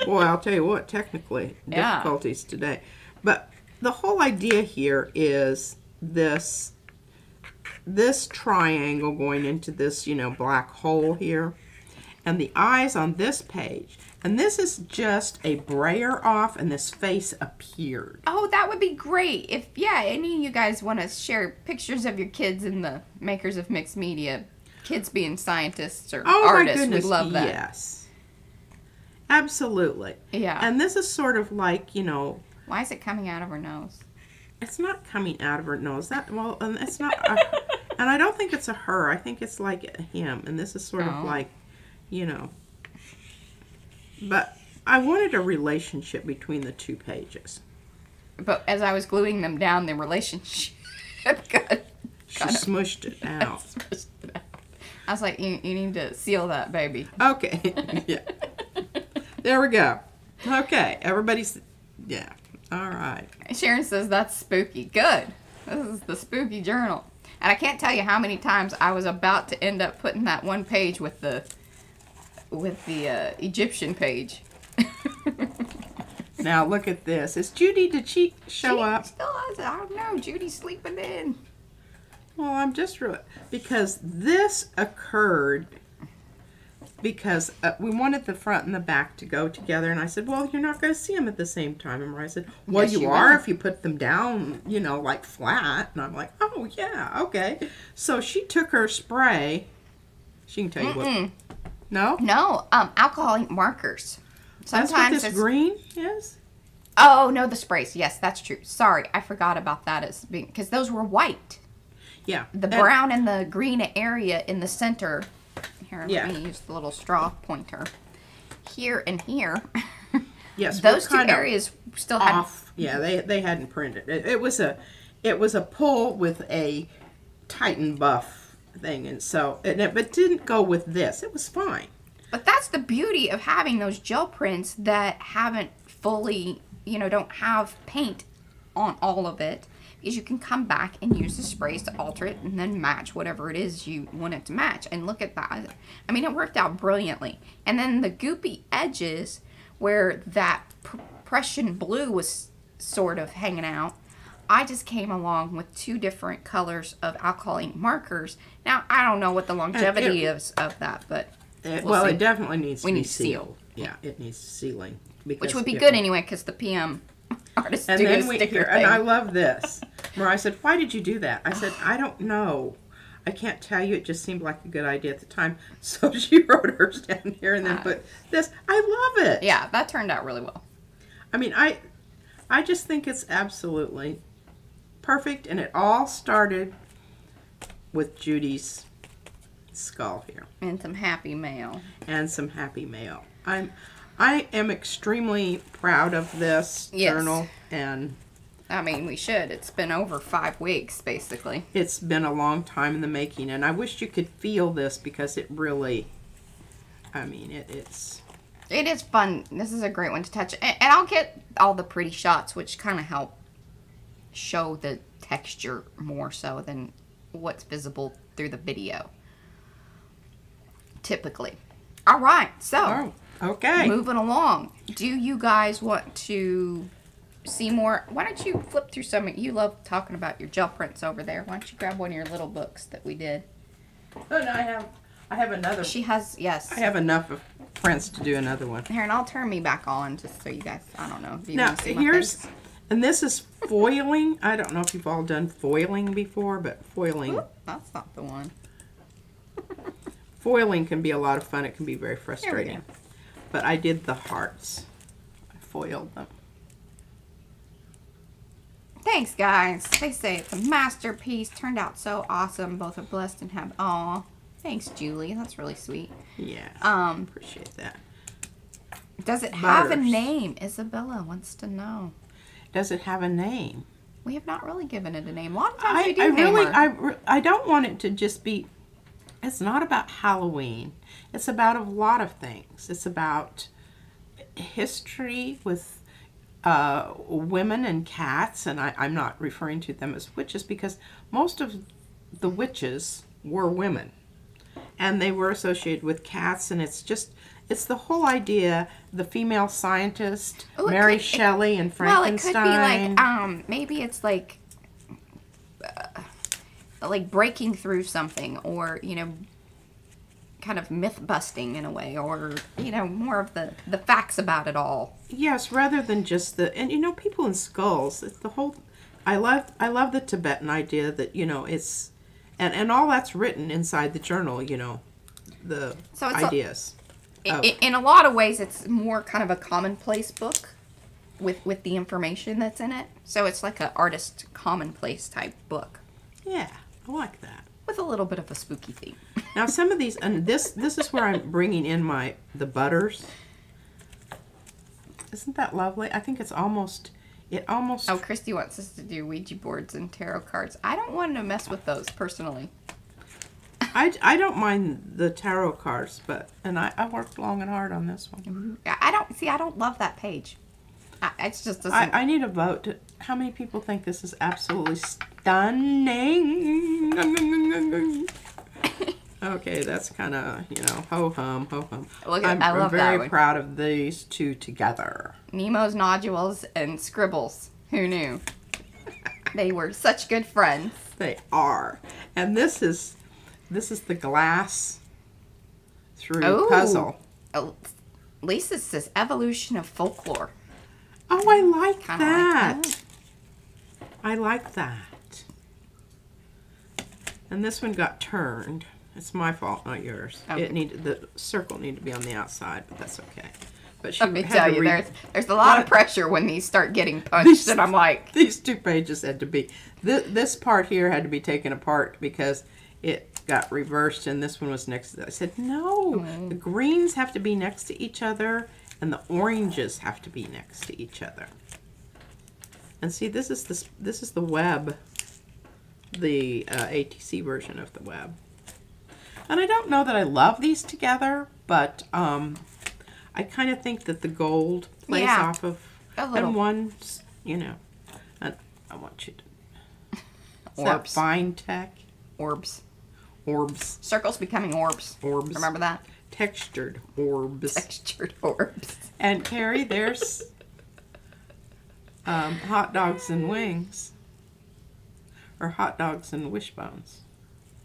boy, I'll tell you what. Technically, Yeah. difficulties today, but the whole idea here is this this triangle going into this you know black hole here and the eyes on this page and this is just a brayer off and this face appeared Oh, that would be great. If, yeah, any of you guys want to share pictures of your kids in the makers of mixed media, kids being scientists or oh artists, my goodness we love that. yes absolutely Yeah. and this is sort of like you know Why is it coming out of her nose? It's not coming out of her nose. That well and it's not a, *laughs* and i don't think it's a her. I think it's like a him. And this is sort Oh. of like you know. But i wanted a relationship between the two pages. But as I was gluing them down, the relationship *laughs* got she kind *laughs* of smushed it out. I was like, you, you need to seal that baby. okay. Yeah. There we go. Okay. Everybody's yeah all right Cheran says that's spooky. Good. This is the spooky journal. And I can't tell you how many times I was about to end up putting that one page with the with the uh, Egyptian page. *laughs* Now look at this. Is Judy, did she show She up? Still has, I don't know. Judy's sleeping in. Well, I'm just really, because this occurred because uh, we wanted the front and the back to go together. And I said, well, you're not going to see them at the same time. And Mariah said, well, Yes, you, you are will. if you put them down, you know, like flat. And I'm like, oh, yeah, okay. So she took her spray. She can tell you what. No? No, um, alcoholic markers. That's what Sometimes this it's green is? Oh no, the sprays. Yes, that's true. Sorry, I forgot about that as being because those were white. Yeah. The And- brown and the green area in the center. Here, Yeah. let me use the little straw pointer. Here and here. *laughs* Yes, those two areas still off. Yeah, they they hadn't printed it. It was a it was a pull with a Titan buff thing, and so and it, but didn't go with this. It was fine. But that's the beauty of having those gel prints that haven't fully, you know, don't have paint on all of it. Is you can come back and use the sprays to alter it and then match whatever it is you want it to match. And look at that. I mean, it worked out brilliantly. And then the goopy edges where that Prussian blue was sort of hanging out. I just came along with two different colors of alcohol ink markers. Now, I don't know what the uh, longevity is of that, but It- We'll it definitely needs We to be need seal. sealed. Yeah, it needs sealing. which would be good anyway because the PM *laughs* artist And then we sticker here, thing. and I love this. *laughs* Mariah said, "Why did you do that?" I said, "I don't know. I can't tell you. It just seemed like a good idea at the time." *laughs* So she wrote hers down here and then Uh, put this. I love it. yeah, that turned out really well. I mean, I, I just think it's absolutely perfect, and it all started with Judy's skull here And some happy mail. and some happy mail. I'm, I am extremely proud of this Yes. journal, and I mean, we should. It's been over five weeks, basically. it's been a long time in the making. And I wish you could feel this because it really, I mean, it, it's. It is fun. This is a great one to touch. And, and I'll get all the pretty shots, which kind of help show the texture more so than what's visible through the video. Typically. All right, so Oh, okay. moving along. Do you guys want to see more? Why don't you flip through some? You love talking about your gel prints over there. Why don't you grab one of your little books that we did? Oh, no, I have, I have another. She has, yes. I have enough of prints to do another one. Here, and I'll turn me back on just so you guys, I don't know. If you Now, wanna see my here's, face. and this is foiling. I don't know if you've all done foiling before, but foiling, Oop, that's not the one. *laughs* foiling can be a lot of fun. It can be very There we frustrating. But I did the hearts. I foiled them. Thanks, guys. They say it's a masterpiece. Turned out so awesome. Both are blessed and have. Aw. Thanks, Julie. That's really sweet. Yeah, Um, appreciate that. does it have a name? Isabella wants to know. Does it have a name? We have not really given it a name. A lot of times I, we do I name really, her. I, I don't want it to just be. It's not about Halloween. It's about a lot of things. It's about history with uh, women and cats, and I, I'm not referring to them as witches because most of the witches were women, and they were associated with cats, and it's just. It's the whole idea. The female scientist, Ooh, Mary could- it- Shelley, and well, it could Frankenstein. be like um maybe it's like uh, like breaking through something or you know kind of myth busting in a way or you know more of the the facts about it all. Yes, rather than just the and you know people in skulls. It's the whole. I love I love the Tibetan idea that you know it's, and and all that's written inside the journal. You know, the So it's a- ideas. I- Oh. in a lot of ways it's more kind of a commonplace book with with the information that's in it. So it's like an artist commonplace type book yeah, I like that. with a little bit of a spooky theme. Now some of these and this this is where I'm bringing in my the butters. Isn't that lovely? I think it's almost it almost Oh, Christy wants us to do Ouija boards and tarot cards. I don't want to mess with those personally. I, I don't mind the tarot cards, but and I, I worked long and hard on this one. Mm-hmm. I I don't see. I don't love that page. I, it's just. I, I need a vote. To, how many people think this is absolutely stunning? *laughs* Okay, that's kind of, you know, ho hum, ho hum. Look at- I'm, I love I'm that very one. proud of these two together. Nemo's nodules and scribbles. Who knew? they were such good friends. They are. And this is this is the glass through Ooh. puzzle. Oh, Lisa says evolution of folklore. Oh, I like Kinda that. like that. I like that. And this one got turned. It's my fault, not yours. Okay. It needed the circle needed to be on the outside, but that's okay. But she Let me tell you, there's there's a lot of pressure when these start getting *laughs* punched, and I'm like, *laughs* these two pages had to be this, this part here had to be taken apart because it got reversed and this one was next to that. I said no, Mm. the greens have to be next to each other and the oranges have to be next to each other. And see, this is this this is the web, the uh, ATC version of the web. And I don't know that I love these together, but um, I kind of think that the gold plays Yeah, off of a and one's, you know, and I want you to. *laughs* Orbs. Finetec? orbs. Orbs. Circles becoming orbs. Orbs. Remember that? Textured orbs. Textured orbs. And Kari, there's um, hot dogs and wings. Or hot dogs and wishbones.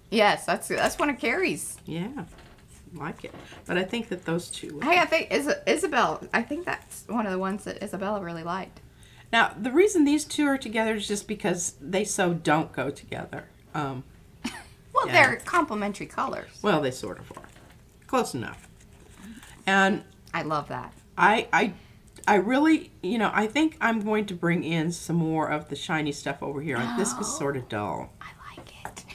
Yes, that's that's one of Kari's. Yeah. Like it. But I think that those two. Hey, I think Is- Isabel. I think that's one of the ones that Isabella really liked. Now, the reason these two are together is just because they so don't go together. Um, *laughs* Well, Yeah. they're complementary colors. well, they sort of are. Close enough. And I love that. I I I really, you know, I think I'm going to bring in some more of the shiny stuff over here. This is sort of *gasps* dull. I like it.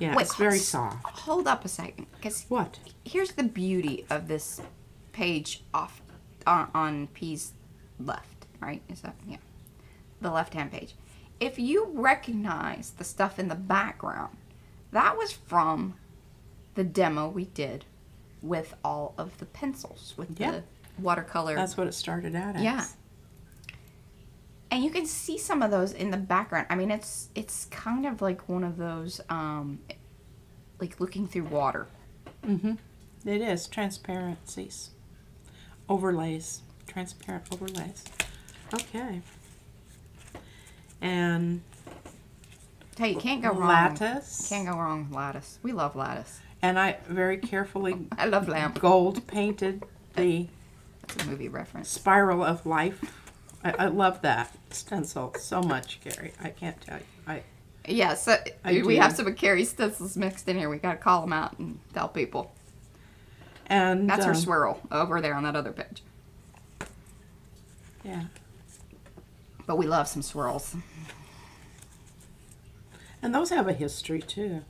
Yeah, Wait, it's very soft. Hold up a second, because What? here's the beauty of this page off on, on P's left, right? Is that yeah, the left-hand page. If you recognize the stuff in the background, that was from the demo we did with all of the pencils with Yeah. the watercolor. That's what it started out as. Yeah. and you can see some of those in the background. I mean, it's it's kind of like one of those um, like looking through water. Mm-hmm. It is transparencies, overlays, transparent overlays. Okay. And Hey, you can't go wrong. lattice. Can't go wrong with lattice. We love lattice. And I very carefully *laughs* I love lamp. gold painted the It's a movie reference. spiral of life. I, I love that stencil so much, Gary. I can't tell you. I Yeah, so I we do. have some of Kari's stencils mixed in here. We got to call them out and tell people. and That's her um, swirl over there on that other page. Yeah. But we love some swirls. And those have a history too.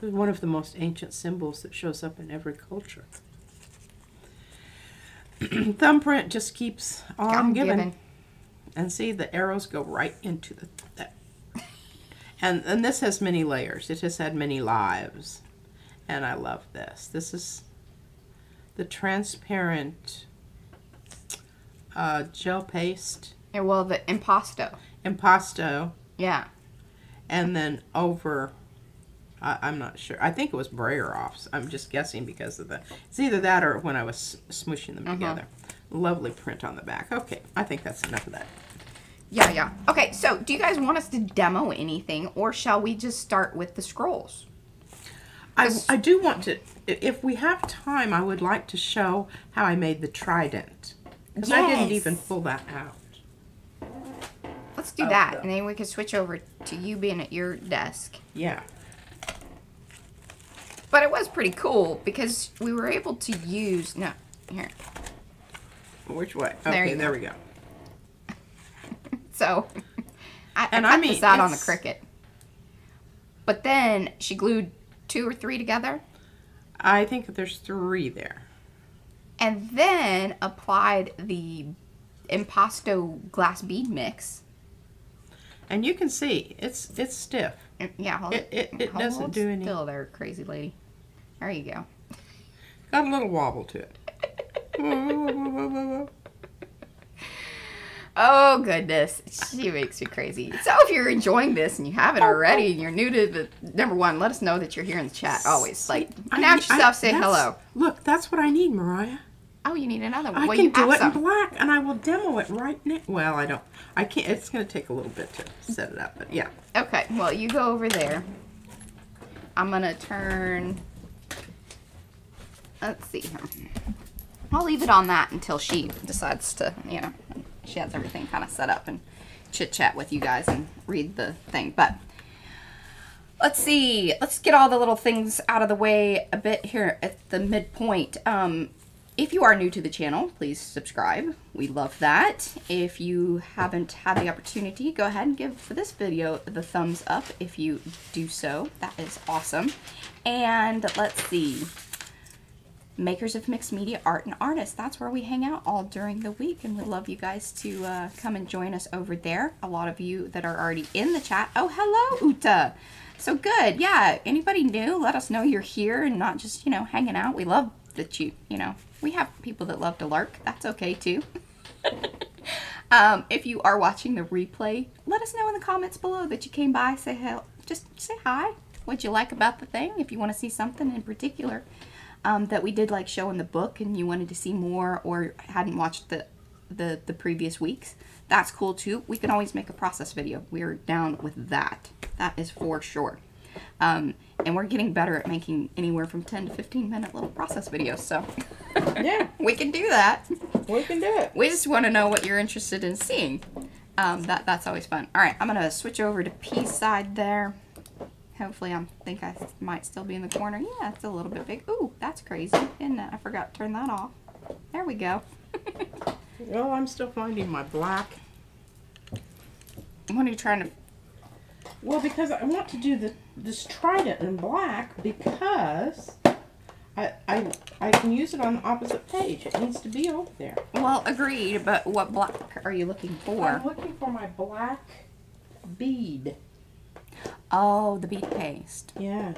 They're one of the most ancient symbols that shows up in every culture. *clears throat* Thumbprint just keeps on I'm giving. giving. And see, the arrows go right into the. That. And and this has many layers. It has had many lives, and I love this. This is the transparent uh, gel paste Yeah, well, the impasto. impasto, Yeah. and then over. I, I'm not sure. I think it was brayer offs. I'm just guessing because of the. It's either that or when I was smooshing them Uh-huh. together. Lovely print on the back. Okay, I think that's enough of that. Yeah, yeah. Okay, so do you guys want us to demo anything, or shall we just start with the scrolls? I, I do want to, if we have time, I would like to show how I made the trident. Because I didn't even pull that out. Let's do Oh, that, yeah. and then we can switch over to you being at your desk. Yeah. But it was pretty cool because we were able to use no here. Which way? There Okay, you there go. we go. *laughs* So I, And I I mean, this out on the Cricut. But then she glued two or three together I think there's three there. and then applied the impasto glass bead mix. And you can see, it's it's stiff. And- Yeah, hold It- it- it hold doesn't do any- Still there, crazy lady. There you go. Got a little wobble to it. *laughs* Oh goodness, she makes me crazy. So if you're enjoying this and you haven't already, and you're new to the number one, let us know that you're here in the chat. Always like announce I- yourself, say hello. Look, that's what I need, Mariah. Oh, you need another one. I well, can you do it in black, and I will demo it right now. Well, I don't. I can't. It's going to take a little bit to set it up, but yeah. Okay, well you go over there. I'm gonna turn. Let's see. I'll leave it on that until she decides to, you know, she has everything kind of set up and chit chat with you guys and read the thing. But let's see. Let's get all the little things out of the way a bit here at the midpoint. Um, if you are new to the channel, please subscribe. We love that. If you haven't had the opportunity, go ahead and give for this video the thumbs up if you do so. That is awesome. And let's see makers of mixed media art and artists. That's where we hang out all during the week, and we'd love you guys to uh, come and join us over there. A lot of you that are already in the chat. Oh, hello, Uta. So good. Yeah. Anybody new? Let us know you're here and not just you know hanging out. We love that you you know we have people that love to lurk. That's okay too. *laughs* um, if you are watching the replay, let us know in the comments below that you came by. Say hello. Just say hi. What'd you like about the thing? If you want to see something in particular um, that we did like show in the book and you wanted to see more or hadn't watched the the, the previous weeks, that's cool too. We can always make a process video. We're down with that. That is for sure. Um, and we're getting better at making anywhere from 10 to 15 minute little process videos. So *laughs* Yeah, we can do that. we can do it. We just want to know what you're interested in seeing. Um, that that's always fun. All right, I'm gonna switch over to P side there. Hopefully, I think I might still be in the corner. Yeah, it's a little bit big. Ooh, that's crazy, isn't it? I forgot to turn that off. There we go. Well, *laughs* oh, I'm still finding my black. what are you trying to? Well, because I want to do the this trident in black because I I I can use it on the opposite page. It needs to be over there. Well, agreed. But what black are you looking for? I'm looking for my black bead. Oh, the bead paste. Yeah.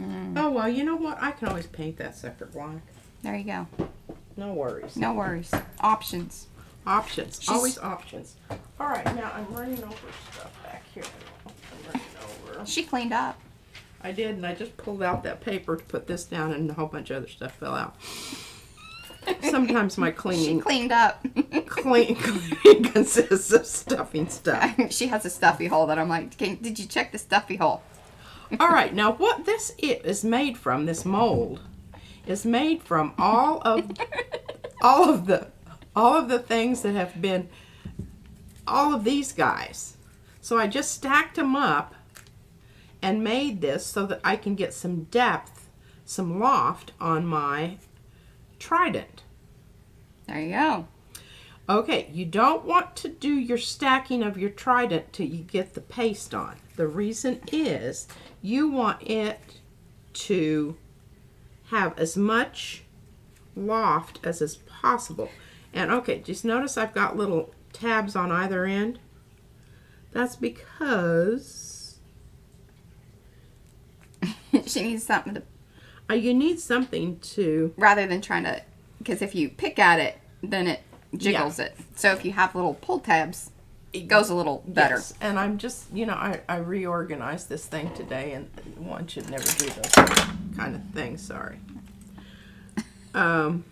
Mm. Oh well, you know what? I can always paint that sucker black. There you go. No worries. No worries. Options. Options. She's- Always options. All right, now I'm running over stuff back here. I'm running over. She cleaned up. I did, and I just pulled out that paper to put this down, and a whole bunch of other stuff fell out. *laughs* Sometimes my cleaning. She cleaned up. clean, *laughs* cleaning consists of stuffing stuff. *laughs* she has a stuffy hole that I'm like, "Can- did you check the stuffy hole? All right, now what this it is made from, this mold, is made from all of all of the all of the things that have been all of these guys. So I just stacked them up and made this so that I can get some depth, some loft on my trident. There you go. Okay, you don't want to do your stacking of your trident till you get the paste on. The reason is you want it to have as much loft as is possible. And okay, just notice I've got little tabs on either end. That's because *laughs* she needs something to uh, you need something to rather than trying to because if you pick at it then it jiggles it so if you have little pull tabs it goes a little better Yes, and I'm just, you know, I, I reorganized this thing today, and one should never do those kind of things. Sorry. *laughs* Um,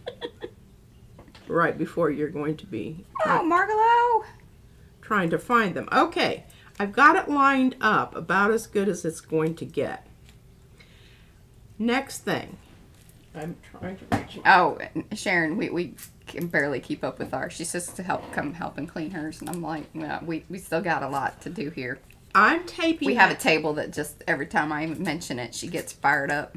right before you're going to be oh margalo trying to find them. Okay, I've got it lined up about as good as it's going to get. Next thing, I'm trying to reach. oh Cheran we, we can barely keep up with ours she says to help come help and clean hers and i'm like well, we, we still got a lot to do here I'm taping. we have a table that just every time i mention it she gets fired up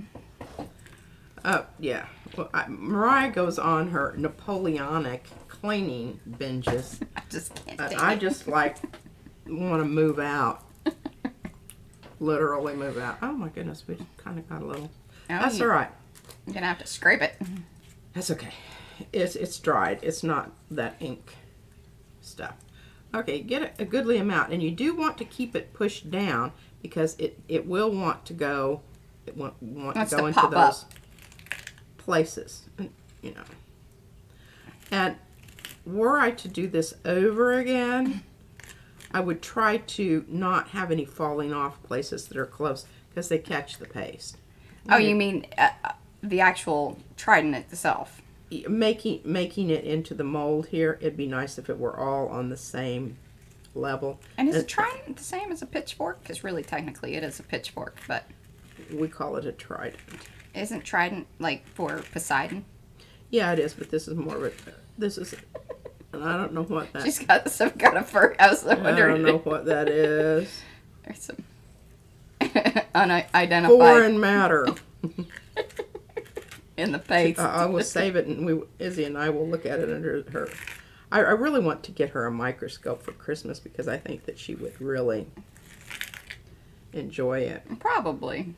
Oh, yeah. Well, I, Mariah goes on her Napoleonic cleaning binges. *laughs* i just can't And take I just like want to move out. *laughs* Literally move out. Oh my goodness, we kind of got a little. Oh, That's you- all right. I'm gonna have to scrape it That's okay. It's it's dried. It's not that ink stuff. Okay, get a, a goodly amount, and you do want to keep it pushed down because it it will want to go. It want, want Wants to go to into pop up. those places, you know. And were I to do this over again, I would try to not have any falling off places that are close because they catch the paste. Oh, you mean uh, the actual trident itself? Making making it into the mold here, it'd be nice if it were all on the same level. And is uh, a trident the same as a pitchfork? Because really, technically, it is a pitchfork, but we call it a trident. isn't trident like for Poseidon? Yeah, it is, but this is more of a. This is, and I don't know what that. She's got some kind of fur. I was I don't know what that is. There's some *laughs* unidentified Foreign matter. *laughs* in the face. I, I will save it, and we Izzy and I will look at it under her. I, I really want to get her a microscope for Christmas because I think that she would really enjoy it. Probably.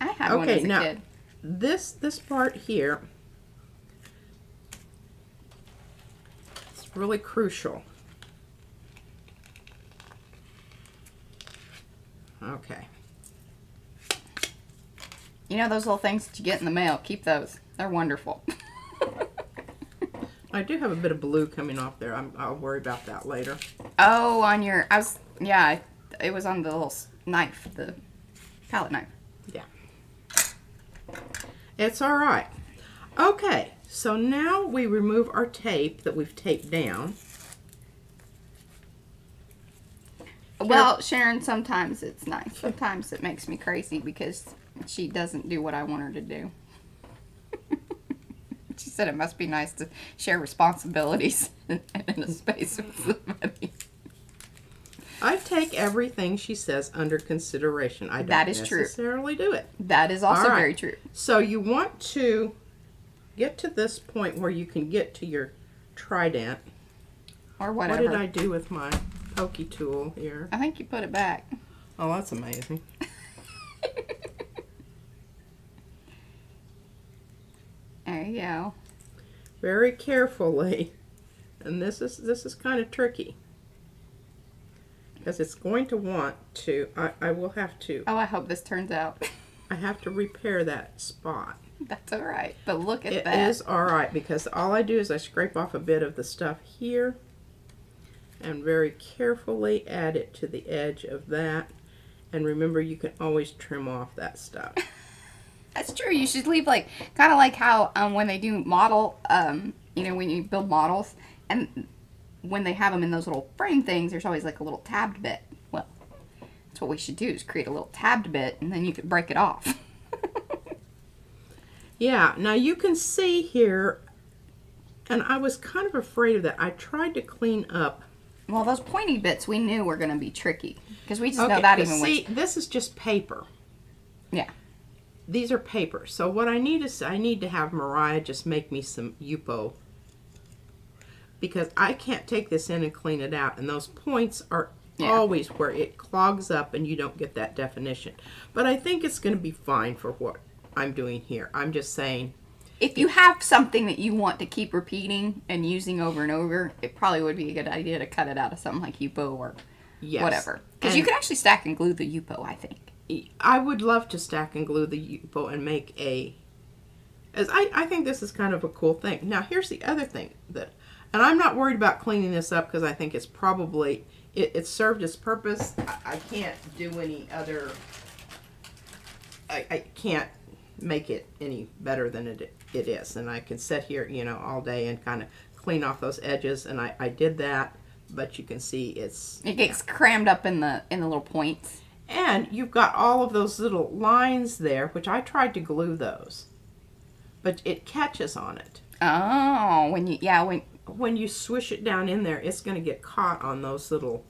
I had one Okay, as a now- kid. This this part here is really crucial. Okay. You know those little things that you get in the mail? Keep those. They're wonderful. *laughs* I do have a bit of blue coming off there. I'm, I'll worry about that later. oh, on your. I was. Yeah, it was on the little knife, the palette knife. Yeah. It's all right. Okay, so now we remove our tape that we've taped down. Well, Cheran, sometimes it's nice. Sometimes it makes me crazy because she doesn't do what I want her to do. *laughs* she said it must be nice to share responsibilities *laughs* in a space with somebody. I take everything she says under consideration. I don't That is true. necessarily do it. That is also right. very true. So you want to get to this point where you can get to your trident. Or whatever. What did I do with my pokey tool here? I think you put it back. Oh, that's amazing. *laughs* There you go. Very carefully. And this is this is kind of tricky. Because it's going to want to I, I will have to Oh, I hope this turns out. I have to repair that spot. That's all right. But look at It It is all right because all I do is I scrape off a bit of the stuff here and very carefully add it to the edge of that. And remember, you can always trim off that stuff. *laughs* That's true. You should leave like kind of like how um, when they do model, um, you know, when you build models, and when they have them in those little frame things, there's always like a little tabbed bit. Well, that's what we should do is create a little tabbed bit, and then you could break it off. *laughs* Yeah, now you can see here, and I was kind of afraid of that. I tried to clean up. well, those pointy bits we knew were going to be tricky because we just know Okay, that but even see, with this is just paper. yeah. These are paper. So what I need is I need to have Mariah just make me some Yupo because I can't take this in and clean it out, and those points are Yeah. always where it clogs up and you don't get that definition. But I think it's going to be fine for what I'm doing here. I'm just saying, If you have something that you want to keep repeating and using over and over, it probably would be a good idea to cut it out of something like Yupo or yes. whatever. Because you could actually stack and glue the Yupo, I think. I would love to stack and glue the Yupo and make a. As I, I think this is kind of a cool thing. Now here's the other thing that, and I'm not worried about cleaning this up because I think it's probably it, it served its purpose. I, I can't do any other. I, I can't make it any better than it it is, and I can sit here you know all day and kind of clean off those edges, and I, I did that. But you can see it's It gets crammed up in the in the little points. And you've got all of those little lines there, which I tried to glue those. But it catches on it. Oh, when you yeah when When you swish it down in there, it's going to get caught on those little,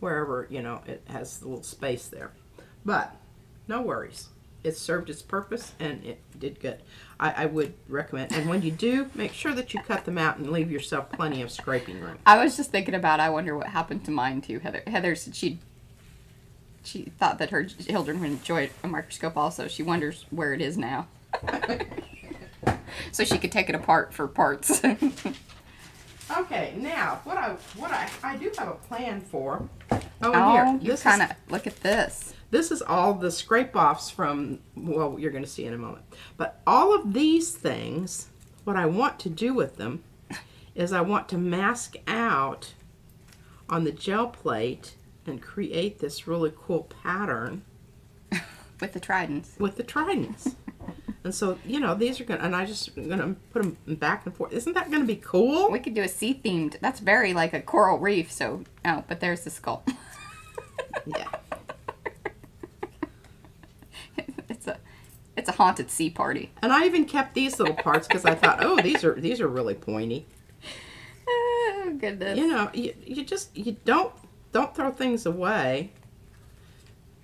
wherever, you know, it has the little space there. But no worries. It served its purpose and it did good. I, I would recommend. And when you do, make sure that you cut them out and leave yourself plenty of scraping room. I was just thinking about I wonder what happened to mine too. Heather Heather said she she thought that her children would enjoy a microscope also. She wonders where it is now. *laughs* so she could take it apart for parts. *laughs* Okay, now what I what I I do have a plan for. Oh, oh, here you this kind of look at this. This is all the scrape offs from, well, you're going to see in a moment. But all of these things, what I want to do with them is I want to mask out on the gel plate and create this really cool pattern *laughs* With the tridents. with the tridents. *laughs* and so, you know, these are going to, and I just going to put them back and forth. Isn't that going to be cool? We could do a sea themed. That's very like a coral reef. So, oh, but there's the skull. *laughs* Yeah. it's a, it's a haunted sea party. And I even kept these little parts because I thought, oh, these are these are really pointy. Oh goodness. You know, you, you just you don't don't throw things away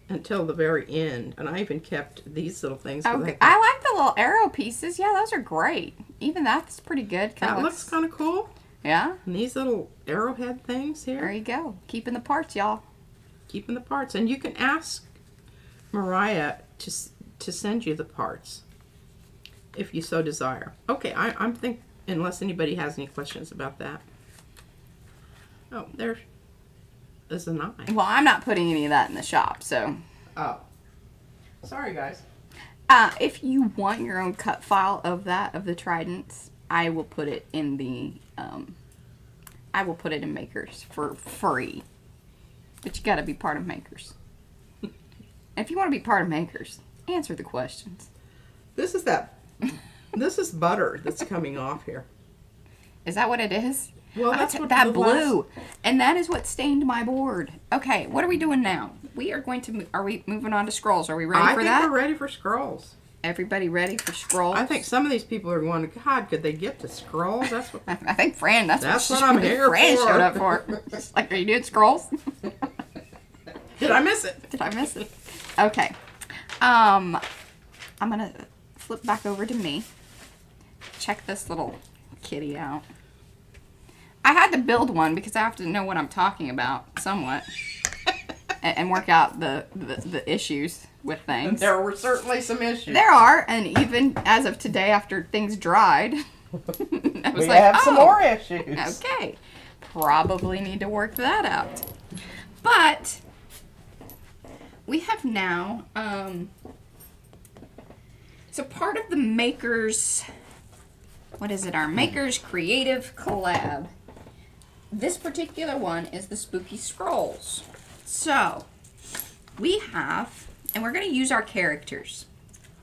until the very end. And I even kept these little things. I Okay. I like the little arrow pieces. Yeah, those are great. Even that's pretty good. Kinda that looks kind of cool. Yeah. And these little arrowhead things here. There you go. Keeping the parts, y'all. keeping the parts. And you can ask Mariah to to send you the parts if you so desire. Okay, I, I'm think unless anybody has any questions about that. Oh, there is a knife. Well, I'm not putting any of that in the shop, so. Oh, sorry guys. Uh, if you want your own cut file of that of the tridents, I will put it in the um, I will put it in Makers for free. But you got to be part of Makers. *laughs* if you want to be part of Makers, answer the questions. This is that. this is butter that's coming off here. Is that what it is? Well, that's what that blue, and that is what stained my board. Okay, what are we doing now? We are going to. mo- Are we moving on to scrolls? Are we ready I for think that? we're ready for scrolls. Everybody ready for scrolls? I think some of these people are going, God, could they get to scrolls? That's what. *laughs* I think Fran. That's, That's what, what I'm *laughs* here Fran for. showed up for. *laughs* Like, are you doing scrolls? Did I miss it? Did I miss it? Okay. Um, I'm gonna flip back over to me. Check this little kitty out. I had to build one because I have to know what I'm talking about somewhat, and, and work out the, the the issues with things. There were certainly some issues. There are, and even as of today, after things dried, *laughs* I was we like, have some "Oh, more issues. Okay. Probably need to work that out. But we have now um so part of the makers what is it? Our makers creative collab. This particular one is the spooky scrolls. So, we have and we're going to use our characters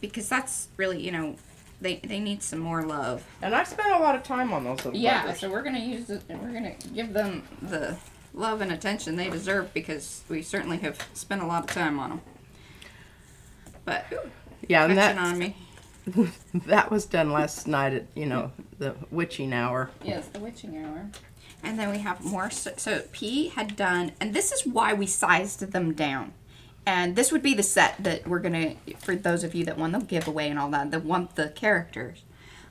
because that's really, you know, they they need some more love. And I spent a lot of time on those Yeah, so we're gonna use it, and we're gonna give them the love and attention they deserve because we certainly have spent a lot of time on them. But ooh, Yeah, and that on me. *laughs* that was done last night at you know the witching hour. Yes, the witching hour. And then we have more. So, so P had done, and this is why we sized them down. And this would be the set that we're gonna, for those of you that want the giveaway and all that, that want the characters.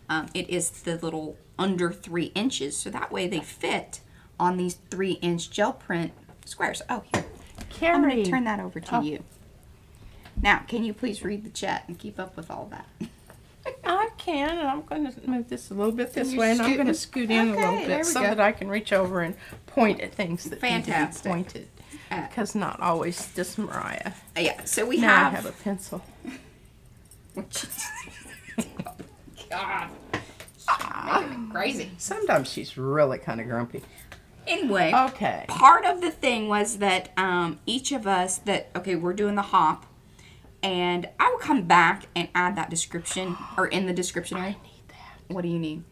Um, it is the little under three inches, so that way they fit on these three inch gel print squares. Oh, here, I'm gonna turn that over to Oh. you. Now, can you please read the chat and keep up with all that? *laughs* I can, and I'm going to move this a little bit this You're way, and I'm going to scoot in a little bit so go. that I can reach over and point at things that need to be pointed. Uh, Because not always just Mariah. yeah, so we Now have. I have a pencil. *laughs* God. Crazy. Sometimes she's really kind of grumpy. Anyway, Okay. part of the thing was that um, each of us that okay, we're doing the hop, and I will come back and add that description or in the description area. need that. What do you need?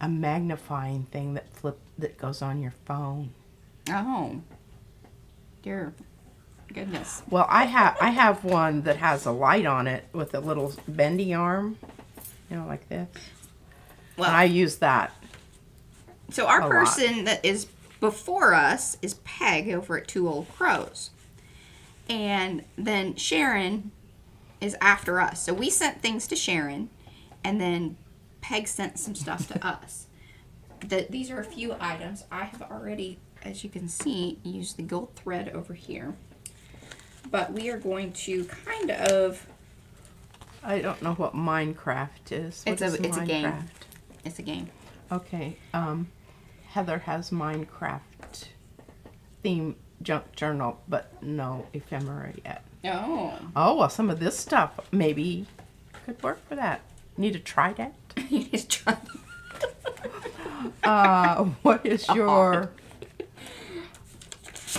A magnifying thing that flip that goes on your phone. Oh, dear goodness. Well, I have I have one that has a light on it with a little bendy arm, you know, like this. Well, and I use that. So our A lot. person that is before us is Peg over at Two Old Crows. And then Cheran is after us. So we sent things to Cheran and then Peg sent some stuff to *laughs* us. The, these are a few items. I have already, as you can see, used the gold thread over here. But we are going to kind of, I don't know what Minecraft is. What It's a- is it's a game. It's a game. Okay. Um, Heather has Minecraft theme junk journal, but no ephemera yet. Oh. Oh well, some of this stuff maybe could work for that. Need a trident? *laughs* you just try. *laughs* Uh, what is *laughs* your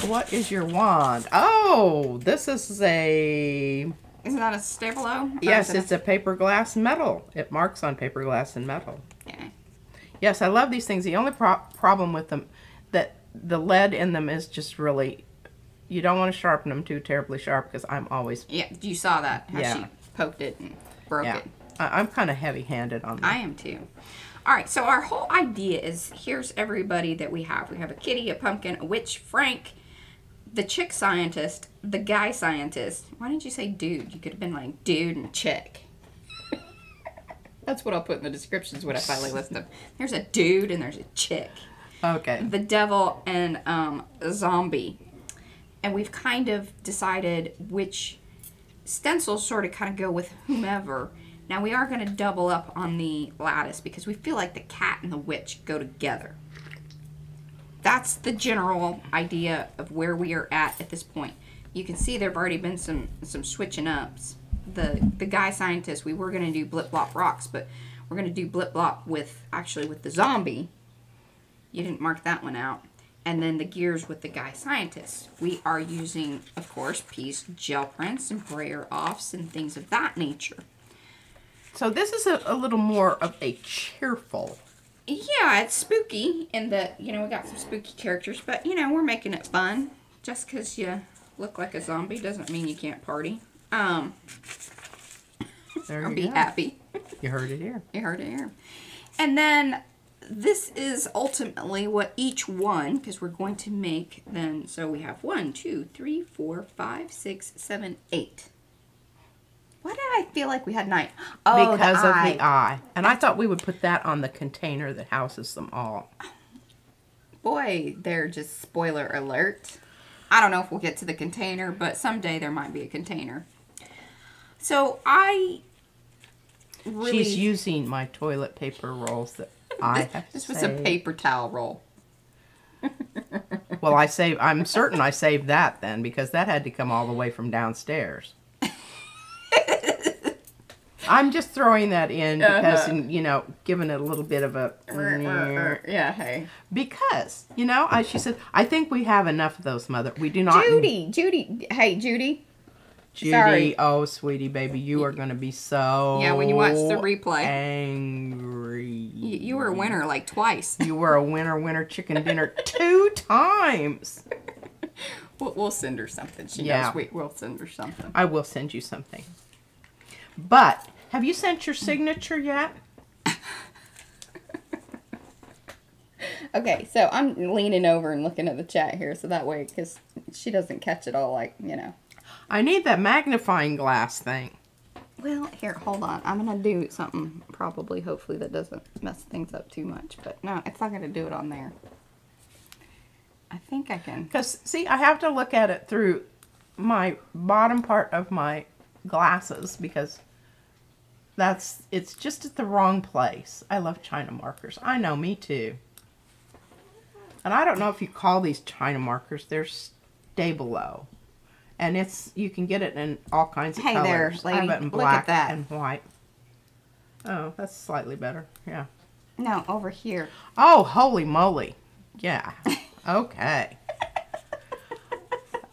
what is your wand? Oh, this is a Isn't that a Stabilo? Yes, it's a paper glass metal. It marks on paper glass and metal. Yeah. Yes, I love these things. The only pro- problem with them that the lead in them is just really you don't want to sharpen them too terribly sharp because I'm always Yeah, you saw that. How Yeah. she poked it and broke yeah it. I, I'm kind of heavy-handed on that. I am too. All right, so our whole idea is here's everybody that we have. We have a kitty, a pumpkin, a witch, Frank, the chick scientist, the guy scientist. Why didn't you say dude? You could have been like dude and chick. *laughs* That's what I'll put in the descriptions when I finally list them. There's a dude and there's a chick. okay. the devil and um, a zombie. And we've kind of decided which stencils sort of kind of go with whomever. Now we are going to double up on the lattice because we feel like the cat and the witch go together. That's the general idea of where we are at at this point. You can see there've already been some some switching ups. The the guy scientist we were going to do blip blop rocks, but we're going to do blip blop with actually with the zombie you didn't mark that one out. And then the gears with the guy scientist. We are using, of course, piece gel prints and brayer offs and things of that nature. So this is a, a little more of a cheerful. Yeah, it's spooky in that, you know, we got some spooky characters, but, you know, we're making it fun. Just because you look like a zombie doesn't mean you can't party. Um, There you be go. happy. You heard it here. You heard it here. And then this is ultimately what each one, because we're going to make then, so we have one, two, three, four, five, six, seven, eight. Why did I feel like we had nine? Oh, because the of eye. the eye. And I thought we would put that on the container that houses them all. Boy, they're just spoiler alert. I don't know if we'll get to the container, but someday there might be a container. So I really. She's using my toilet paper rolls that I have this was a paper towel roll. Well, I save. I'm certain I saved that then because that had to come all the way from downstairs. *laughs* I'm just throwing that in uh-huh. because, Uh-huh. you know, giving it a little bit of a er, er, er. Mm. yeah, hey. because you know. I, she said, "I think we have enough of those, mother. We do not." Judy, Judy, hey, Judy. Judy, Sorry. oh sweetie baby, you are going to be so Yeah, when you watch the replay. angry. You, you were a winner like twice. You were a winner, winner, chicken dinner *laughs* two times. *laughs* We'll, we'll send her something. She Yeah. knows we, we'll send her something. I will send you something. But have you sent your signature yet? *laughs* Okay, so I'm leaning over and looking at the chat here, so that way, because she doesn't catch it all, like you know. I need that magnifying glass thing. Well, here, hold on. I'm gonna do something probably, hopefully, that doesn't mess things up too much. But no, it's not gonna do it on there. I think I can. Because, see, I have to look at it through my bottom part of my glasses because that's, it's just at the wrong place. I love China markers. I know, me too. And I don't know if you call these China markers, they're Stabilo. And it's, you can get it in all kinds of Hey there, colors. lady. I have it in Look at that. and white. Oh, that's slightly better. Yeah. No, over here. Oh, holy moly. Yeah. *laughs* Okay.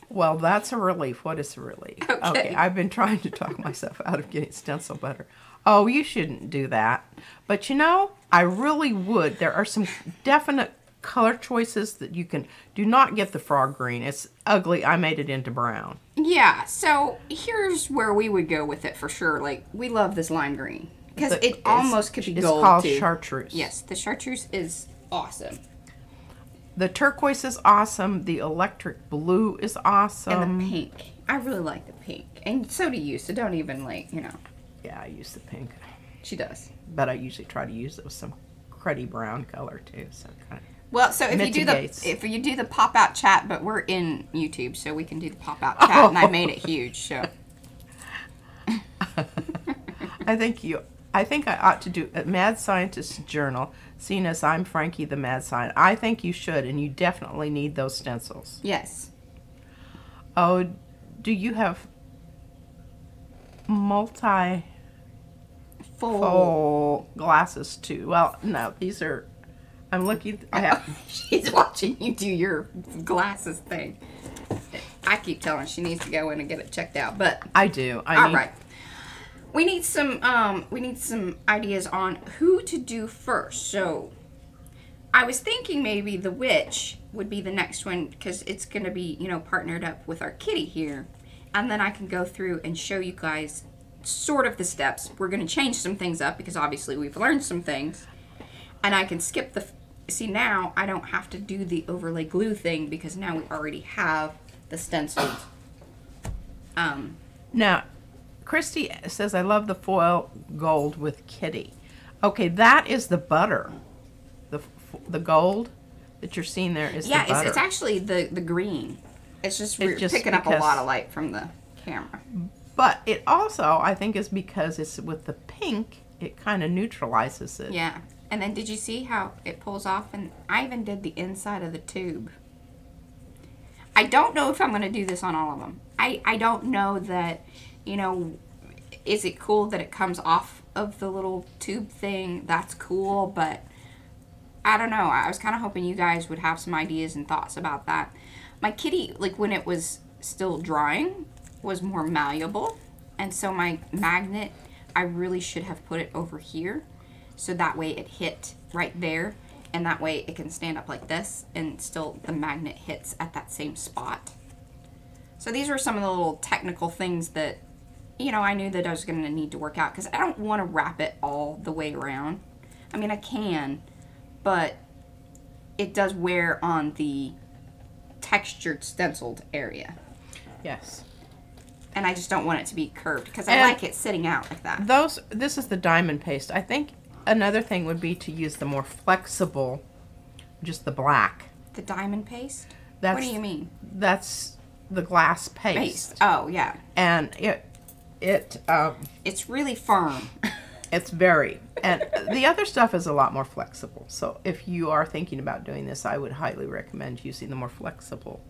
well, that's a relief. What is a relief? *laughs* Okay. I've been trying to talk myself out of getting stencil butter. Oh, you shouldn't do that. But you know, I really would. There are some definite color choices that you can do not get the frog green. It's ugly. I made it into brown. Yeah. So here's where we would go with it for sure. Like we love this lime green because it almost could be It's gold called too. chartreuse. Yes, the chartreuse is awesome, The turquoise is awesome. The electric blue is awesome. and the pink. I really like the pink, and so do you. So don't even like you know. Yeah, I use the pink. She does. but I usually try to use it with some cruddy brown color too. So kind Well, so if you do the if you do the pop out chat, but we're in YouTube, so we can do the pop out *laughs* chat, and I made it huge. So *laughs* I think you. I think I ought to do a Mad Scientist Journal, seeing as I'm Frankie the Mad Scientist. I think you should, and you definitely need those stencils. yes, Oh, do you have multi full. fold glasses too? Well, no, these are. I'm looking. I have. *laughs* She's watching you do your glasses thing. I keep telling she needs to go in and get it checked out, but I do. I all need, right. We need some um we need some ideas on who to do first. So I was thinking maybe the witch would be the next one because it's going to be, you know, partnered up with our kitty here. And then I can go through and show you guys sort of the steps. We're going to change some things up because obviously we've learned some things. And I can skip the See now I don't have to do the overlay glue thing because now we already have the stencils. um Now, Christy says, I love the foil gold with kitty. Okay, that is the butter. The, the gold that you're seeing there is Yeah, the butter. it's, it's actually the the green. It's just It's just picking up a lot of light from the camera. but it also, I think, is because it's with the pink, it kind of neutralizes it. Yeah. And then did you see how it pulls off? And I even did the inside of the tube. I don't know if I'm going to do this on all of them. I, I don't know that, you know, is it cool that it comes off of the little tube thing? That's cool, but I don't know. I was kind of hoping you guys would have some ideas and thoughts about that. My kitty, like when it was still drying, was more malleable. And so my magnet, I really should have put it over here. So that way it hit right there. And that way it can stand up like this and still the magnet hits at that same spot. So these were some of the little technical things that, you know, I knew that I was going to need to work out because I don't want to wrap it all the way around. I mean, I can, but it does wear on the textured stenciled area. Yes. And I just don't want it to be curved because I And- like it sitting out like that. Those, this is the diamond paste. I think another thing would be to use the more flexible, just the black. The diamond paste? That's, what do you mean? That's the glass paste. Paste. Oh, yeah. And it, it, um, It's really firm. *laughs* It's very, and the other stuff is a lot more flexible. So if you are thinking about doing this, I would highly recommend using the more flexible.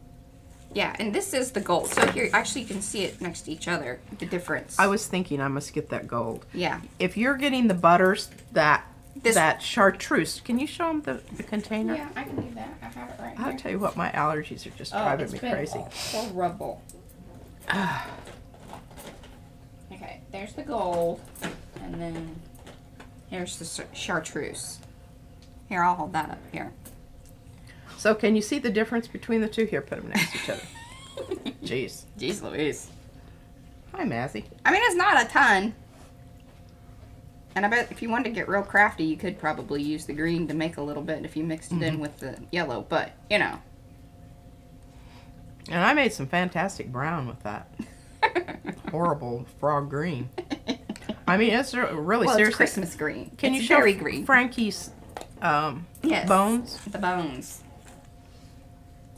Yeah, and this is the gold. So here, actually, you can see it next to each other, the difference. I was thinking I must get that gold. yeah. If you're getting the butters that This- that chartreuse, can you show them the, the container? Yeah, I can do that. I have it right I'll here. tell you what, my allergies are just Oh, driving it's me been crazy. horrible. *sighs* okay, there's the gold, and then here's the chartreuse. Here, I'll hold that up here. So can you see the difference between the two? Here, put them next to each other. *laughs* Jeez. Jeez Louise. Hi, Mazzy. I mean, it's not a ton. And I bet if you wanted to get real crafty, you could probably use the green to make a little bit if you mixed it in with the yellow. But, you know. And I made some fantastic brown with that. *laughs* Horrible frog green. I mean, it's really well, it's. Christmas green. Can it's you show green? Frankie's um, Yes. bones? The bones.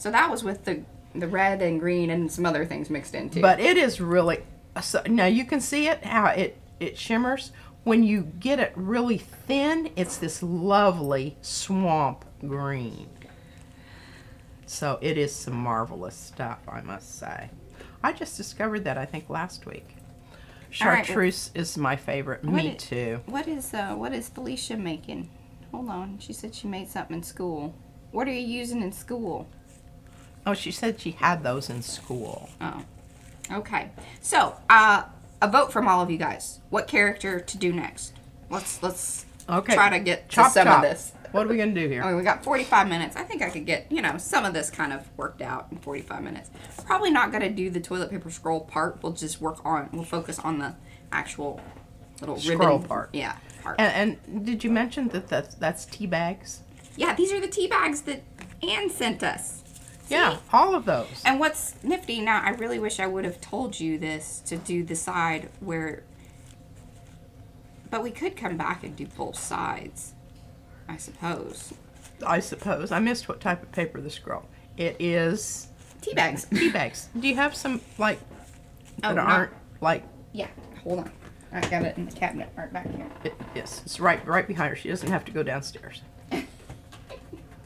So that was with the the red and green and some other things mixed in too. But it is really so, now you can see it how it it shimmers. When you get it really thin, it's this lovely swamp green. So it is some marvelous stuff, I must say. I just discovered that I think last week. All right, Chartreuse is my favorite. What Me too. what is uh what is Felicia making? Hold on. She said she made something in school. What are you using in school? Oh, she said she had those in school. Oh. Okay. So, uh a vote from all of you guys. What character to do next? Let's let's Okay. try to get to some chop. of this. What are we gonna do here? *laughs* I mean, we got 45 minutes. I think I could get, you know, some of this kind of worked out in 45 minutes. Probably not going to do the toilet paper scroll part. We'll just work on, we'll focus on the actual little Scroll ribbon part. Yeah, part. And, and did you mention that that's, that's tea bags? yeah, these are the tea bags that Anne sent us. Yeah, all of those. And what's nifty now, I really wish I would have told you this to do the side where. But we could come back and do both sides, I suppose. I suppose. I missed what type of paper the scroll. It is Tea bags. *laughs* tea bags. Do you have some like Oh, that not- aren't like Yeah, hold on. I got it in the cabinet right back here. it, yes, it's right right behind her. She doesn't have to go downstairs. *laughs*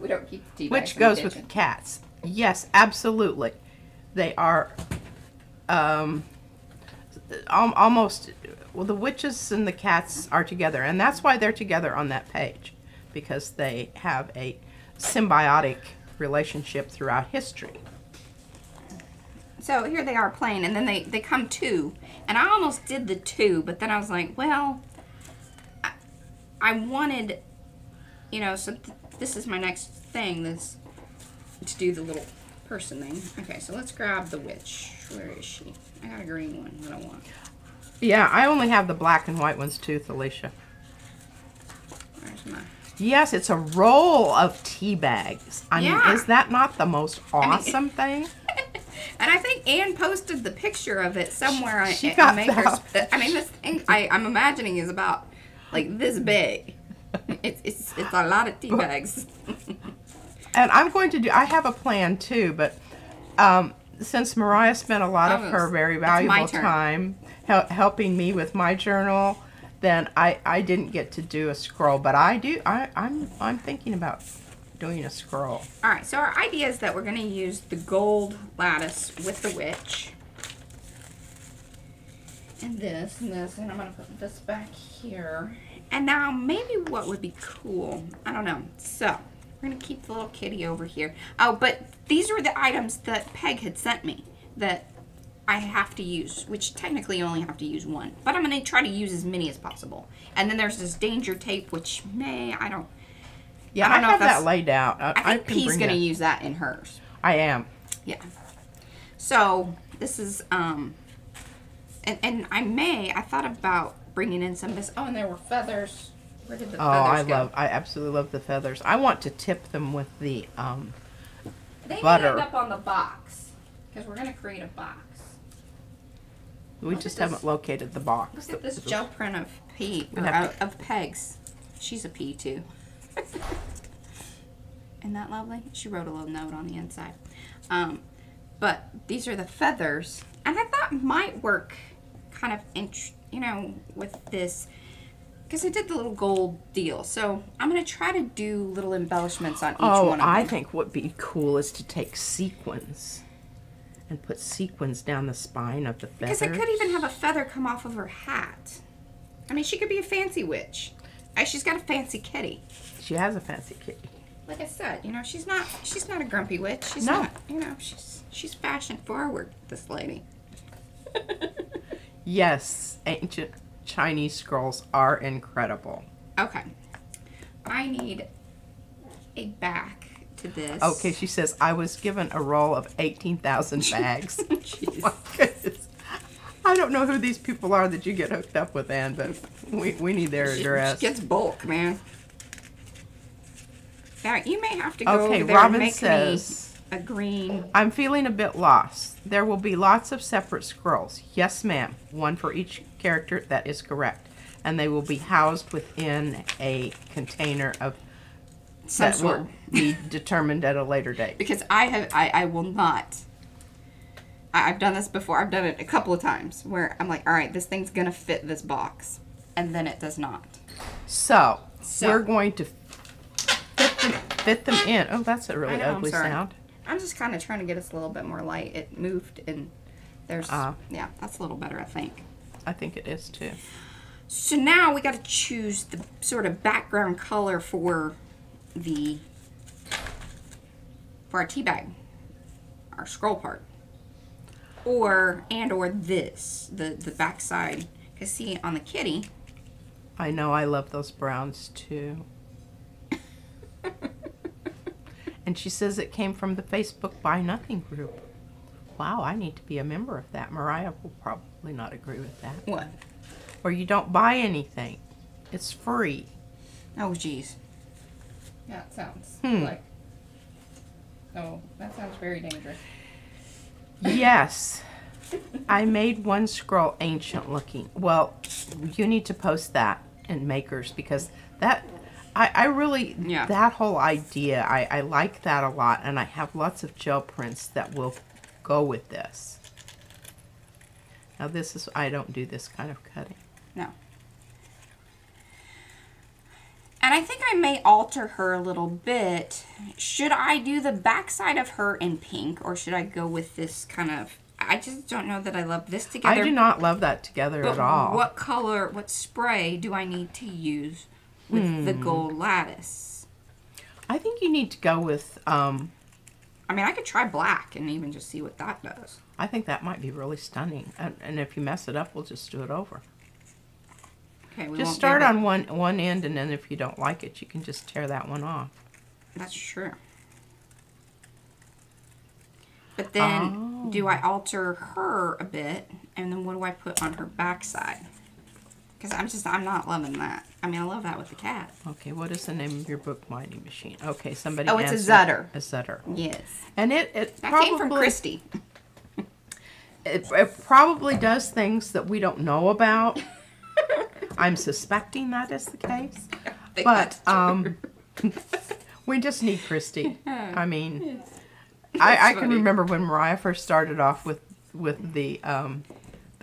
We don't keep tea bags. Which in the goes with cats. Yes, absolutely. They are um almost well the witches and the cats are together and that's why they're together on that page. because they have a symbiotic relationship throughout history. So here they are playing, and then they, they come two. And I almost did the two, but then I was like, well, I, I wanted, you know, so th- this is my next thing, this, to do the little person thing. Okay, so let's grab the witch. Where is she? I got a green one that I want. Yeah, I only have the black and white ones too, Alicia. Where's my... Yes, it's a roll of tea bags. I Yeah. mean, is that not the most *laughs* mean- awesome thing? *laughs* And I think Anne posted the picture of it somewhere on She on got Maker's. that. *laughs* I mean, this thing I, I'm imagining is about like this big. It's it's it's a lot of tea bags. And I'm going to do. I have a plan too, but um, since Mariah spent a lot of Oh, her very valuable time hel- helping me with my journal, then I I didn't get to do a scroll. But I do. I I'm I'm thinking about doing a scroll. All right, so our idea is that we're going to use the gold lattice with the witch. And this and this, and I'm going to put this back here. And now maybe what would be cool, I don't know. So, we're going to keep the little kitty over here. Oh, but these were the items that Peg had sent me that I have to use, which technically you only have to use one. But I'm going to try to use as many as possible. And then there's this danger tape, which may, I don't, Yeah, I I, don't know if have that laid out. I, I think P's going to use that in hers. I am. Yeah. So this is um, and and I may I thought about bringing in some of this. Oh, and there were feathers. Where did the Oh, I go? love. I absolutely love the feathers. I want to tip them with the um. They butter. end up on the box because we're gonna create a box. We Look just haven't located the box. Look at this gel print of P or of, of Pegs. She's a P too. *laughs* Isn't that lovely? She wrote a little note on the inside. Um, but these are the feathers, and I thought might work kind of, int- you know, with this because I did the little gold deal. So I'm gonna try to do little embellishments on each Oh, one of I think what'd be cool is to take sequins and put sequins down the spine of the feathers. Because I could even have a feather come off of her hat. I mean, she could be a fancy witch. Uh, She's got a fancy kitty. She has a fancy kitty. like I said, you know, she's not she's not a grumpy witch. She's No. not, you know, she's she's fashion forward, this lady. *laughs* Yes, ancient Chinese scrolls are incredible. Okay. I need a back to this. Okay, she says I was given a roll of eighteen thousand *laughs* bags. Jeez. *laughs* I don't know who these people are that you get hooked up with, Ann, but we, we need their She, she address. gets bulk, man. Now you may have to go Okay, over there Robin and make says- me a green. I'm feeling a bit lost. There will be lots of separate scrolls. Yes, ma'am. One for each character. That is correct. And they will be housed within a container of Some that sort. will be *laughs* determined at a later date. because I have I, I will not. I, I've done this before. I've done it a couple of times where I'm like, all right, this thing's gonna fit this box, and then it does not. So, So- we're going to fit them, fit them in. Oh, that's a really ugly sound. I'm just kind of trying to get us a little bit more light. It moved and there's Ah. yeah, that's a little better, I think. I think it is too. So now we got to choose the sort of background color for the for our tea bag, our scroll part, or and or this the the backside. Cause see on the kitty, I know I love those browns too. *laughs* and she says it came from the Facebook Buy Nothing group. Wow, I need to be a member of that. Mariah will probably not agree with that. what? Or you don't buy anything. It's free. Oh geez. Yeah, it sounds Hmm. like. Oh, that sounds very dangerous. Yes. *laughs* I made one scroll ancient looking. Well, you need to post that in Makers because that I, I really Yeah. that whole idea I, I like that a lot and I have lots of gel prints that will go with this. Now this is I don't do this kind of cutting. No. And I think I may alter her a little bit. Should I do the backside of her in pink or should I go with this kind of I just don't know that I love this together. I do not love that together at all. What color, what spray do I need to use with the gold lattice. I think you need to go with. Um, I mean, I could try black and even just see what that does. I think that might be really stunning. And, and if you mess it up, we'll just do it over. Okay, we Just won't start on one one end, and then if you don't like it, you can just tear that one off. That's true. But then, do I alter her a bit, and then what do I put on her backside? Because I'm just, I'm not loving that. I mean, I love that with the cat. Okay, what is the name of your book binding machine? Okay, somebody. Oh, it's a. Zutter. A Zutter. Yes. And it it That probably came from Christy. It, it probably does things that we don't know about. *laughs* I'm suspecting that is the case, *laughs* but um, *laughs* we just need Christy. I mean, I, I can remember when Mariah first started off with with the um,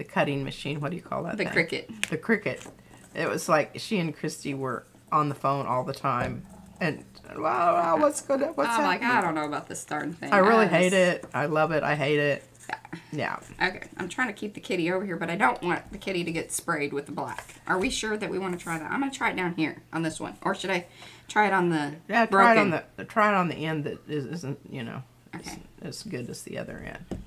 the cutting machine. What do you call that? The thing? Cricut. The Cricut. It was like she and Christy were on the phone all the time, and wow, wow what's gonna what's I'm like. I don't know about this darn thing. I really Uh, hate it. I love it. I hate it. Yeah. Okay, I'm trying to keep the kitty over here, but I don't want the kitty to get sprayed with the black. Are we sure that we want to try that? I'm gonna try it down here on this one, or should I try it on the Yeah, try it on the try it on the end that is, isn't you know Okay. as good as the other end.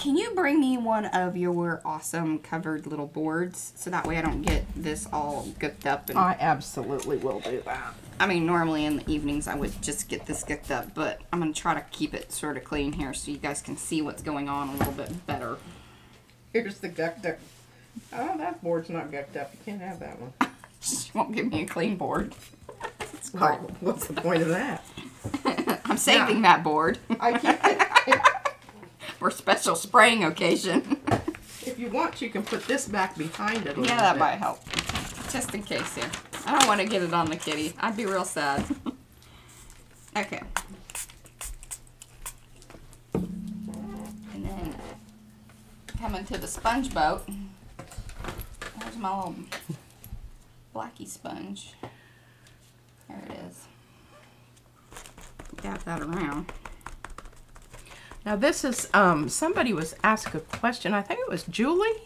Can you bring me one of your awesome covered little boards so that way I don't get this all gooked up? And I absolutely will do that. I mean, normally in the evenings I would just get this gooked up, but I'm gonna try to keep it sort of clean here so you guys can see what's going on a little bit better. Here's the gucked up. Oh, that board's not gucked up. You can't have that one. *laughs* She won't give me a clean board. It's Well, what's the point of that? *laughs* I'm saving that board I keep it. *laughs* for special spraying occasion. if you want, you can put this back behind it. A yeah, that bit. might help. Just in case here. I don't want to get it on the kitty. I'd be real sad. *laughs* okay. And then coming to the sponge boat. There's my little blacky sponge. There it is. Dab that around. Now this is um somebody was asked a question. I think it was Julie,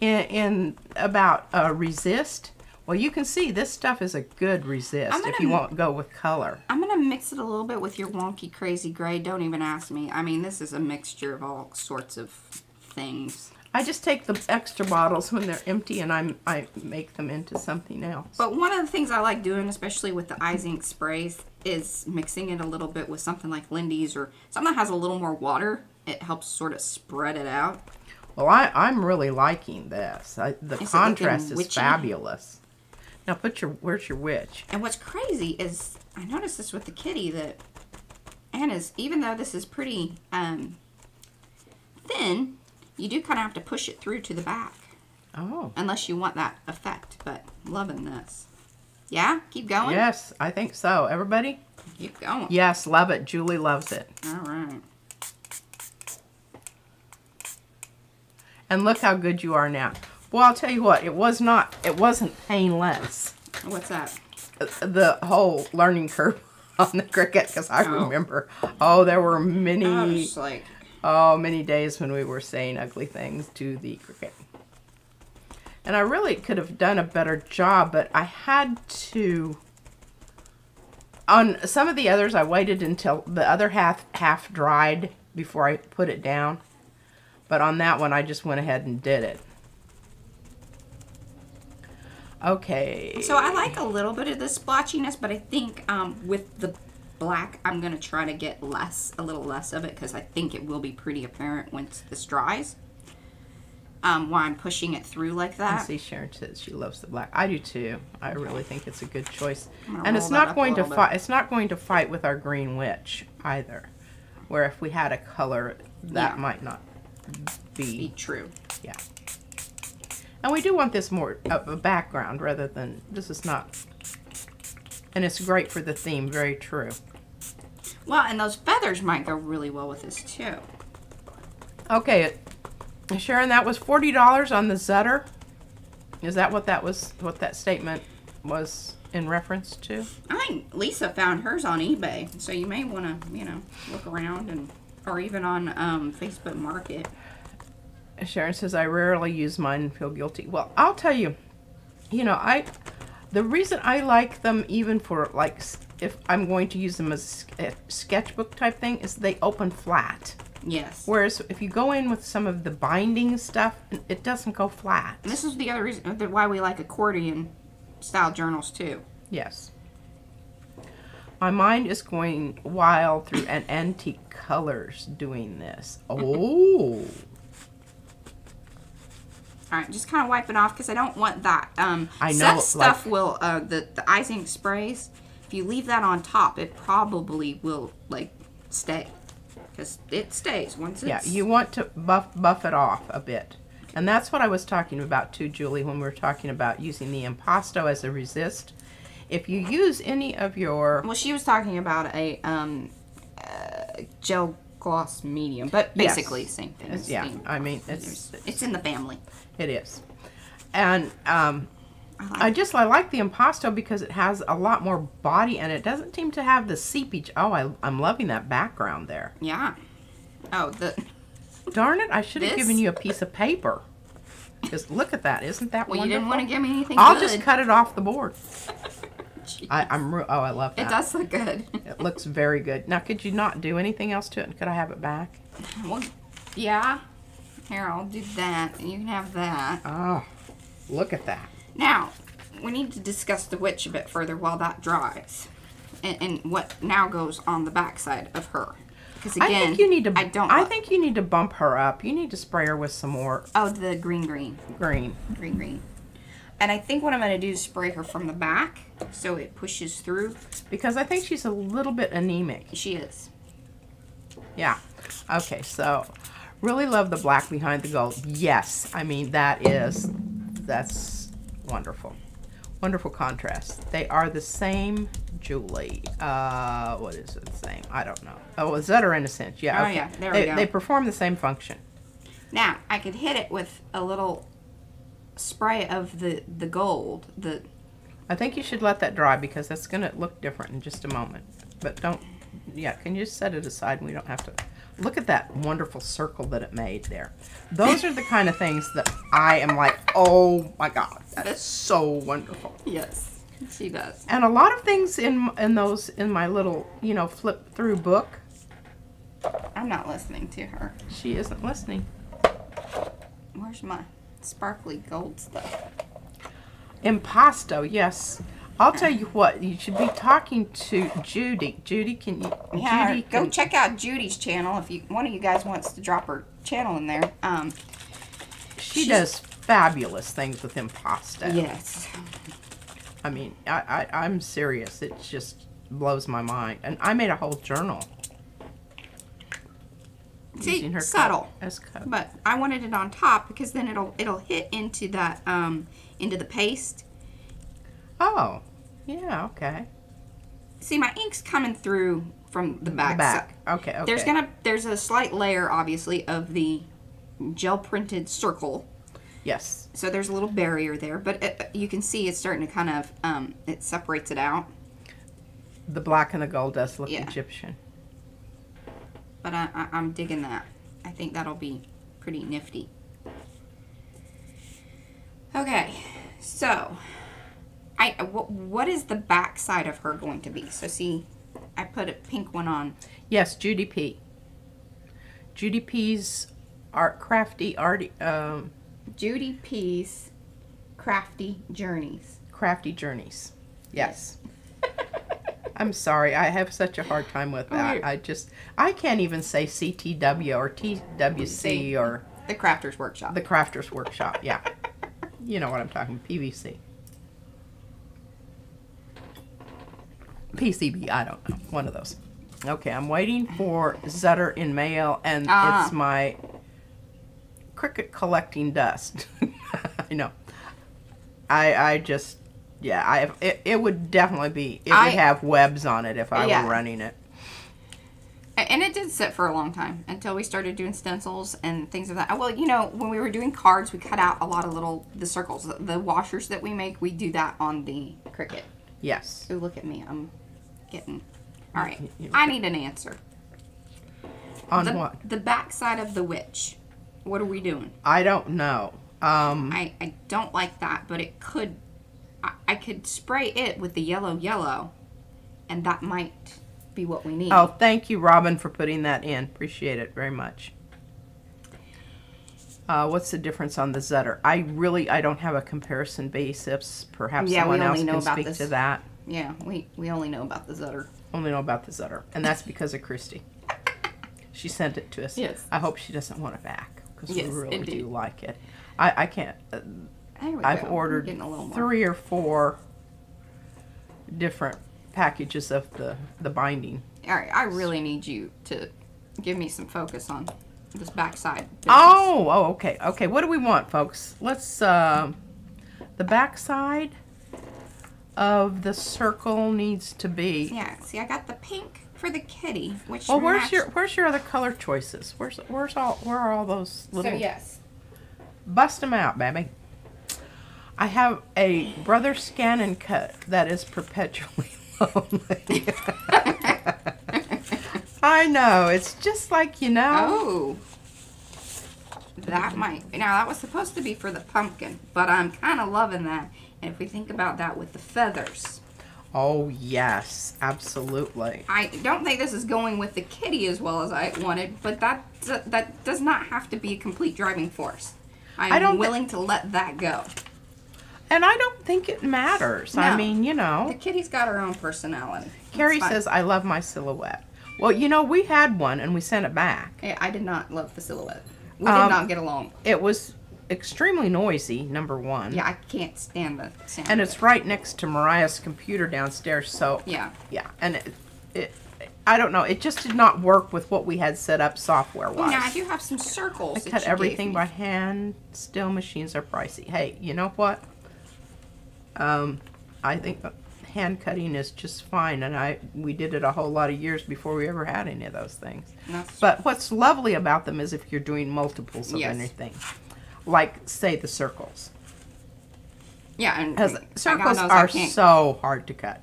in, in about uh, resist. Well, you can see this stuff is a good resist I'm if you gonna- won't go with color. I'm gonna mix it a little bit with your wonky crazy gray. Don't even ask me. I mean, this is a mixture of all sorts of things. I just take the extra bottles when they're empty and I I make them into something else. But one of the things I like doing, especially with the Eyes Ink sprays, is mixing it a little bit with something like Lindy's or something that has a little more water. It helps sort of spread it out. Well, I, I'm really liking this. I, the Is contrast is witchy? fabulous. Now put your, where's your witch? And what's crazy is I noticed this with the kitty that Anna's, even though this is pretty um, thin, you do kind of have to push it through to the back. Oh, unless you want that effect. But loving this. Yeah, keep going. yes, I think so. Everybody? keep going. Yes, love it. Julie loves it. All right. And look how good you are now. Well, I'll tell you what, it was not, it wasn't painless. What's that? Uh, the whole learning curve *laughs* on the Cricut, because I Oh. remember, oh, there were I was many, like, oh, many days when we were saying ugly things to the Cricut. And I really could have done a better job, but I had to. On some of the others, I waited until the other half half dried before I put it down. But on that one, I just went ahead and did it. Okay. so I like a little bit of the splotchiness, but I think um, with the black, I'm gonna try to get less, a little less of it, because I think it will be pretty apparent once this dries. Um, while I'm pushing it through like that. I see Cheran says she loves the black. I do too. I really think it's a good choice. And it's not going to fight it's not going to fight with our green witch either. Where if we had a color that Yeah. might not Be be true. yeah. And we do want this more of a background rather than this is not and it's great for the theme, very true. Well, and those feathers might go really well with this too. Okay, Cheran, that was forty dollars on the Zutter. Is that what that was? What that statement was in reference to? I think Lisa found hers on eBay, so you may want to, you know, look around and, or even on um, Facebook Market. Cheran says I rarely use mine and feel guilty. Well, I'll tell you, you know, I The reason I like them, even for like if I'm going to use them as a sketchbook type thing, is they open flat. Yes. Whereas if you go in with some of the binding stuff, it doesn't go flat. And this is the other reason uh, why we like accordion style journals too. Yes. My mind is going wild through an antique colors doing this. *laughs* Oh, All right, just kind of wipe it off because I don't want that. Um, I know, stuff like- will uh, the the icing sprays. If you leave that on top, it probably will like stay because it stays once it's. yeah. You want to buff buff it off a bit, and that's what I was talking about too, Julie, when we were talking about using the impasto as a resist. If you use any of your Well, she was talking about a um, uh, gel gloss medium, but Yes. basically same thing. As yeah, I mean it's it's in the family. it is, and um, I like I just I like the impasto because it has a lot more body and it doesn't seem to have the seepage. Oh, I, I'm loving that background there. Yeah. Oh, the Darn it! I should have This? given you a piece of paper. Because look at that, isn't that well, you wonderful? didn't want to give me anything. I'll good. just cut it off the board. Jeez. I, I'm re- oh, I love that. It does look good. *laughs* It looks very good. Now, could you not do anything else to it? Could I have it back? well, yeah. Here, I'll do that. and You can have that. Oh, look at that. Now, we need to discuss the witch a bit further while that dries, and, and what now goes on the backside of her. Because again, I think you need to. I don't. I think you need to bump her up. You need to spray her with some more Oh, the green, green, green. green, green. And I think what I'm going to do is spray her from the back, so it pushes through. Because I think she's a little bit anemic. She is. Yeah. Okay, so really love the black behind the gold. Yes, I mean that is that's wonderful. Wonderful contrast. They are the same Julie. Uh what is it the same? I don't know. Oh, is that or innocent? Yeah. Oh, okay. yeah, there we go. they perform the same function. Now I could hit it with a little spray of the the gold. The I think you should let that dry because that's gonna look different in just a moment. But don't yeah, can you just set it aside and we don't have to look at that wonderful circle that it made there. Those are the kind of things that I am like, oh my god, that is so wonderful. yes, she does. And a lot of things in in those in my little, you know, flip through book, I'm not listening to her. she isn't listening. Where's my sparkly gold stuff? Impasto, yes. I'll tell you what, you should be talking to Judy. Judy, can you Yeah, Judy go can- check out Judy's channel if you one of you guys wants to drop her channel in there. Um, she does fabulous things with impasto. yes. I mean, I, I, I'm serious. It just blows my mind. And I made a whole journal See, subtle. cup cup. But I wanted it on top because then it'll it'll hit into that um into the paste. Oh, yeah, okay. See, my ink's coming through from the back. The back. Okay, okay. There's gonna there's a slight layer, obviously, of the gel printed circle. Yes. So there's a little barrier there, but it, you can see it's starting to kind of um, it separates it out. The black and the gold does look Yeah. Egyptian. But I, I, I'm digging that. I think that'll be pretty nifty. Okay, so I what, what is the back side of her going to be? So see, I put a pink one on. Yes, Judy P. Judy P's art crafty art. um Judy P's Crafty Journeys. crafty journeys. Yes. *laughs* I'm sorry, I have such a hard time with that. you're- I just I can't even say CTW or TWC or The Crafters Workshop. the crafters workshop. Yeah. You know what I'm talking PVC. PCB, I don't know. One of those. Okay, I'm waiting for Zutter in mail and Ah. it's my Cricut collecting dust. *laughs* I know. I I just yeah, I it, it would definitely be it I- would have webs on it if I Yeah. were running it. And it did sit for a long time until we started doing stencils and things of that. Well, you know, when we were doing cards, we cut out a lot of little the circles, the, the washers that we make. We do that on the Cricut. Yes. Ooh, look at me, I'm getting. All right, I need an answer. On the, what? The back side of the witch. What are we doing? I don't know. Um I I don't like that, but it could. I, I could spray it with the yellow yellow, and that might be what we need. Oh, thank you, Robin, for putting that in. Appreciate it very much. Uh, what's the difference on the Zutter? I really, I don't have a comparison basis. Perhaps Yeah, someone else know can about speak this. to that. Yeah, we, we only know about the Zutter. Only know about the Zutter, and that's because of Christy. She sent it to us. Yes. I hope she doesn't want it back because Yes, we really indeed. do like it. I, I can't. Uh, I've go. ordered a three or four different packages of the the binding. All right, I really need you to give me some focus on this backside. business. Oh, oh, okay, okay. What do we want, folks? Let's. Um, the backside of the circle needs to be. Yeah, see, I got the pink for the kitty, which. Well, where's your where's your other color choices? Where's where's all where are all those little. So yes, Bust them out, baby. I have a brother scan and cut that is perpetually lonely. *laughs* I know. It's just like you know. Oh. That might. Now, that was supposed to be for the pumpkin, but I'm kind of loving that. And if we think about that with the feathers, Oh yes, absolutely. I don't think this is going with the kitty as well as I wanted, but that that does not have to be a complete driving force. I'm I don't willing to let that go. And I don't think it matters. I mean, you know. The kitty's got her own personality. Kari says I love my silhouette. Well, you know, we had one and we sent it back. Yeah, I did not love the silhouette. We Um, did not get along. It was extremely noisy, number one. Yeah, I can't stand the sound. And it's right next to Mariah's computer downstairs, so yeah. yeah. And it, it I don't know, it just did not work with what we had set up software wise. Now I do have some circles. I cut everything by hand. Still, machines are pricey. Hey, you know what? Um, I think hand cutting is just fine, and I we did it a whole lot of years before we ever had any of those things. That's- But what's lovely about them is if you're doing multiples of Yes. anything, like say the circles, yeah, and because circles are so hard to cut.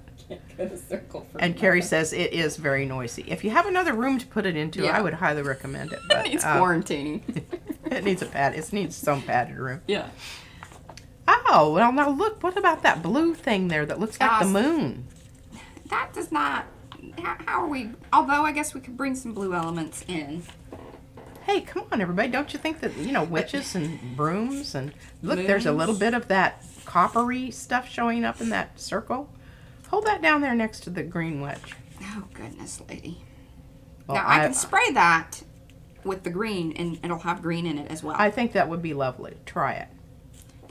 cut a circle for And Kari says it is very noisy. If you have another room to put it into, Yeah. I would highly recommend it. *laughs* But It's uh, quarantining. *laughs* it needs a pad. It needs some padded room. yeah. Oh, well, now look. What about that blue thing there that looks like the moon? That does not. How, how are we? Although I guess we could bring some blue elements in. Hey, come on, everybody! Don't you think that you know witches and brooms and look? There's a little bit of that coppery stuff showing up in that circle. Hold that down there next to the green wedge. Oh goodness, lady. Well, now I, can spray that with the green, and it'll have green in it as well. I think that would be lovely. Try it.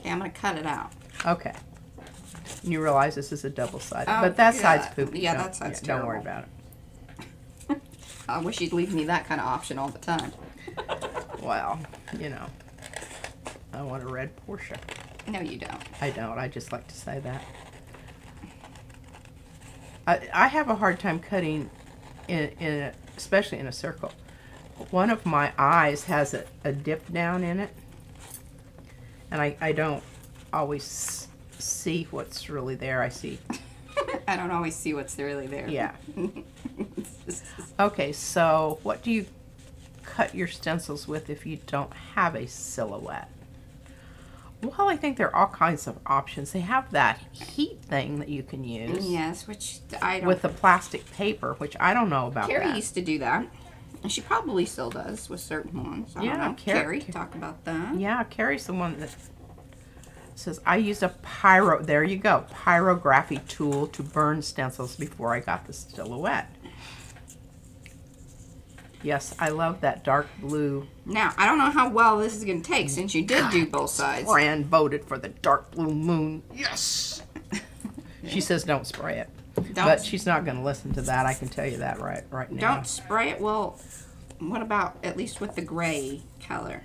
Okay, I'm gonna cut it out. Okay. And you realize this is a double sided, Oh, but that side's poopy. Yeah, Don't- that side's poopy. Don't worry about it. *laughs* I wish you'd leave me that kind of option all the time. *laughs* Well, you know, I want a red Porsche. No, you don't. I don't. I just like to say that. I, I have a hard time cutting in, in a, especially in a circle. One of my eyes has a, a dip down in it. And I, I don't always see what's really there. I see. *laughs* I don't always see what's really there. Yeah. *laughs* Okay, so what do you cut your stencils with if you don't have a silhouette? Well, I think there are all kinds of options. They have that heat thing that you can use yes, which I don't. with the plastic paper, which I don't know about Kari that. used to do that. And she probably still does with certain ones. I Yeah, don't know. Car- Kari, talk about that. Yeah, Kari's the one that says I used a pyro. There you go, pyrography tool to burn stencils before I got the silhouette. Yes, I love that dark blue. Now, I don't know how well this is going to take since you did do both sides. Fran voted for the dark blue moon. Yes. she says don't spray it, Don't, but she's not going to listen to that. I can tell you that right right now. don't spray it. Well, what about at least with the gray color?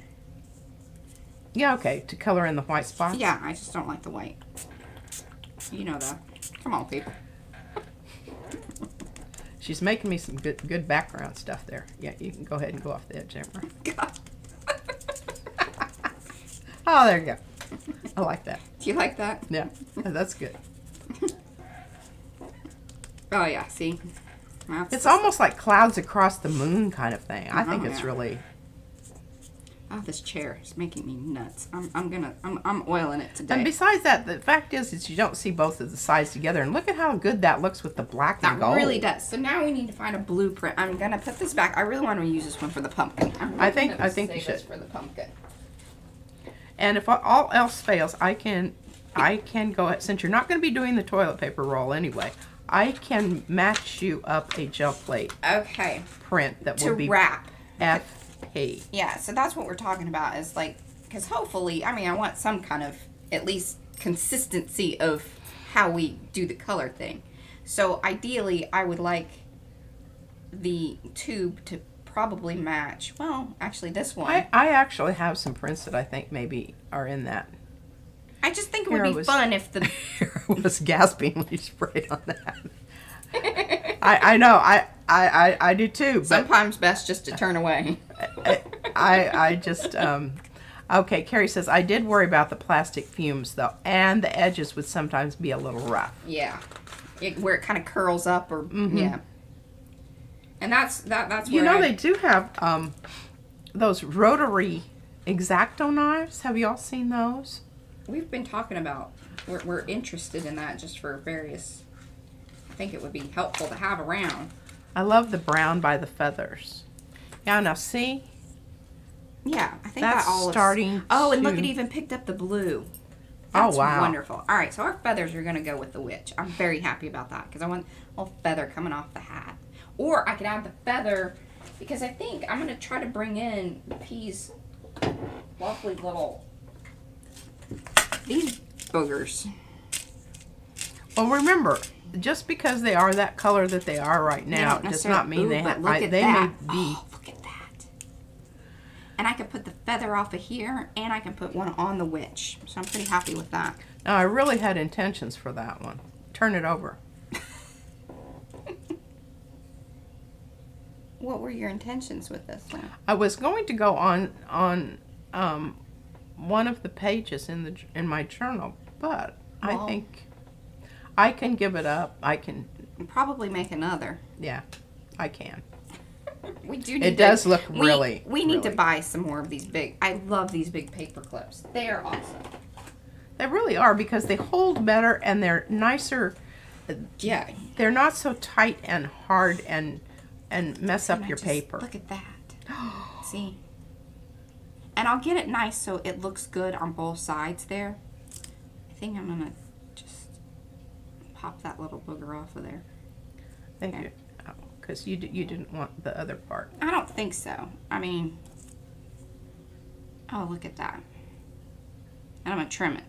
Yeah, okay. To color in the white spots. Yeah, I just don't like the white. You know that. Come on, people. *laughs* She's making me some good good background stuff there. Yeah, you can go ahead and go off the edge. *laughs* God. Oh, there you go. I like that. Do you like that? Yeah, that's good. *laughs* Oh yeah. See. That's It's almost like clouds across the moon kind of thing. I think Uh-huh, it's yeah. really Oh, this chair is making me nuts. I'm, I'm gonna, I'm, I'm oiling it today. And besides that, the fact is, is you don't see both of the sides together. And look at how good that looks with the black that and gold. really does. So now we need to find a blueprint. I'm gonna put this back. I really want to use this one for the pumpkin. I'm I think- I think you should. for the pumpkin. And if all else fails, I can, I can go ahead, since you're not going to be doing the toilet paper roll anyway, I can match you up a gel plate Okay. print that To will be wrap. FP. Yeah. So that's what we're talking about. Is like, because hopefully, I mean, I want some kind of at least consistency of how we do the color thing. So ideally, I would like the tube to probably match. Well, actually, this one. I, I actually have some prints that I think maybe are in that. I just it would be was- fun if the *laughs* I was gasping when *laughs* you sprayed on that. *laughs* I, I know, I, I, I, I do too, sometimes best just to turn away. I, I just, um, okay, Kari says, I did worry about the plastic fumes though, and the edges would sometimes be a little rough. Yeah, it, where it kind of curls up, or yeah. And that's that. That's You know, I- they do have um, those rotary exacto knives. Have you all seen those? We've been talking about. We're, we're interested in that just for various. I think it would be helpful to have around. I love the brown by the feathers. Yeah, now see, Yeah, I think That's that all is- starting Oh, and look, it even picked up the blue. Oh, That's wow. wonderful. All right, so our feathers are gonna go with the witch. I'm very happy about that because I want a little feather coming off the hat, or I could add the feather because I think I'm gonna try to bring in P's lovely little these boogers. well, remember, just because they are that color that they are right now does not mean Ooh, they have. look I, at they that. may be. Oh, look at that. And I could put the feather off of here, and I can put one on the witch. So I'm pretty happy with that. Now, I really had intentions for that one. Turn it over. *laughs* What were your intentions with this one? I was going to go on on um, one of the pages in the in my journal, but Well- I oh. think I can give it up. I can, Probably make another. yeah, I can. *laughs* We do. Need It does to, look we- really, We, need to buy some more of these big. I love these big paper clips. They are awesome. They really are because they hold better and they're nicer. Yeah. They're not so tight and hard and and mess up And your just- paper. Look at that. *gasps* See. And I'll get it nice so it looks good on both sides there. I think I'm gonna just pop that little booger off of there. Thank you. Oh, because you you didn't want the other part. I don't think so. I mean, oh look at that. And I'm gonna trim it.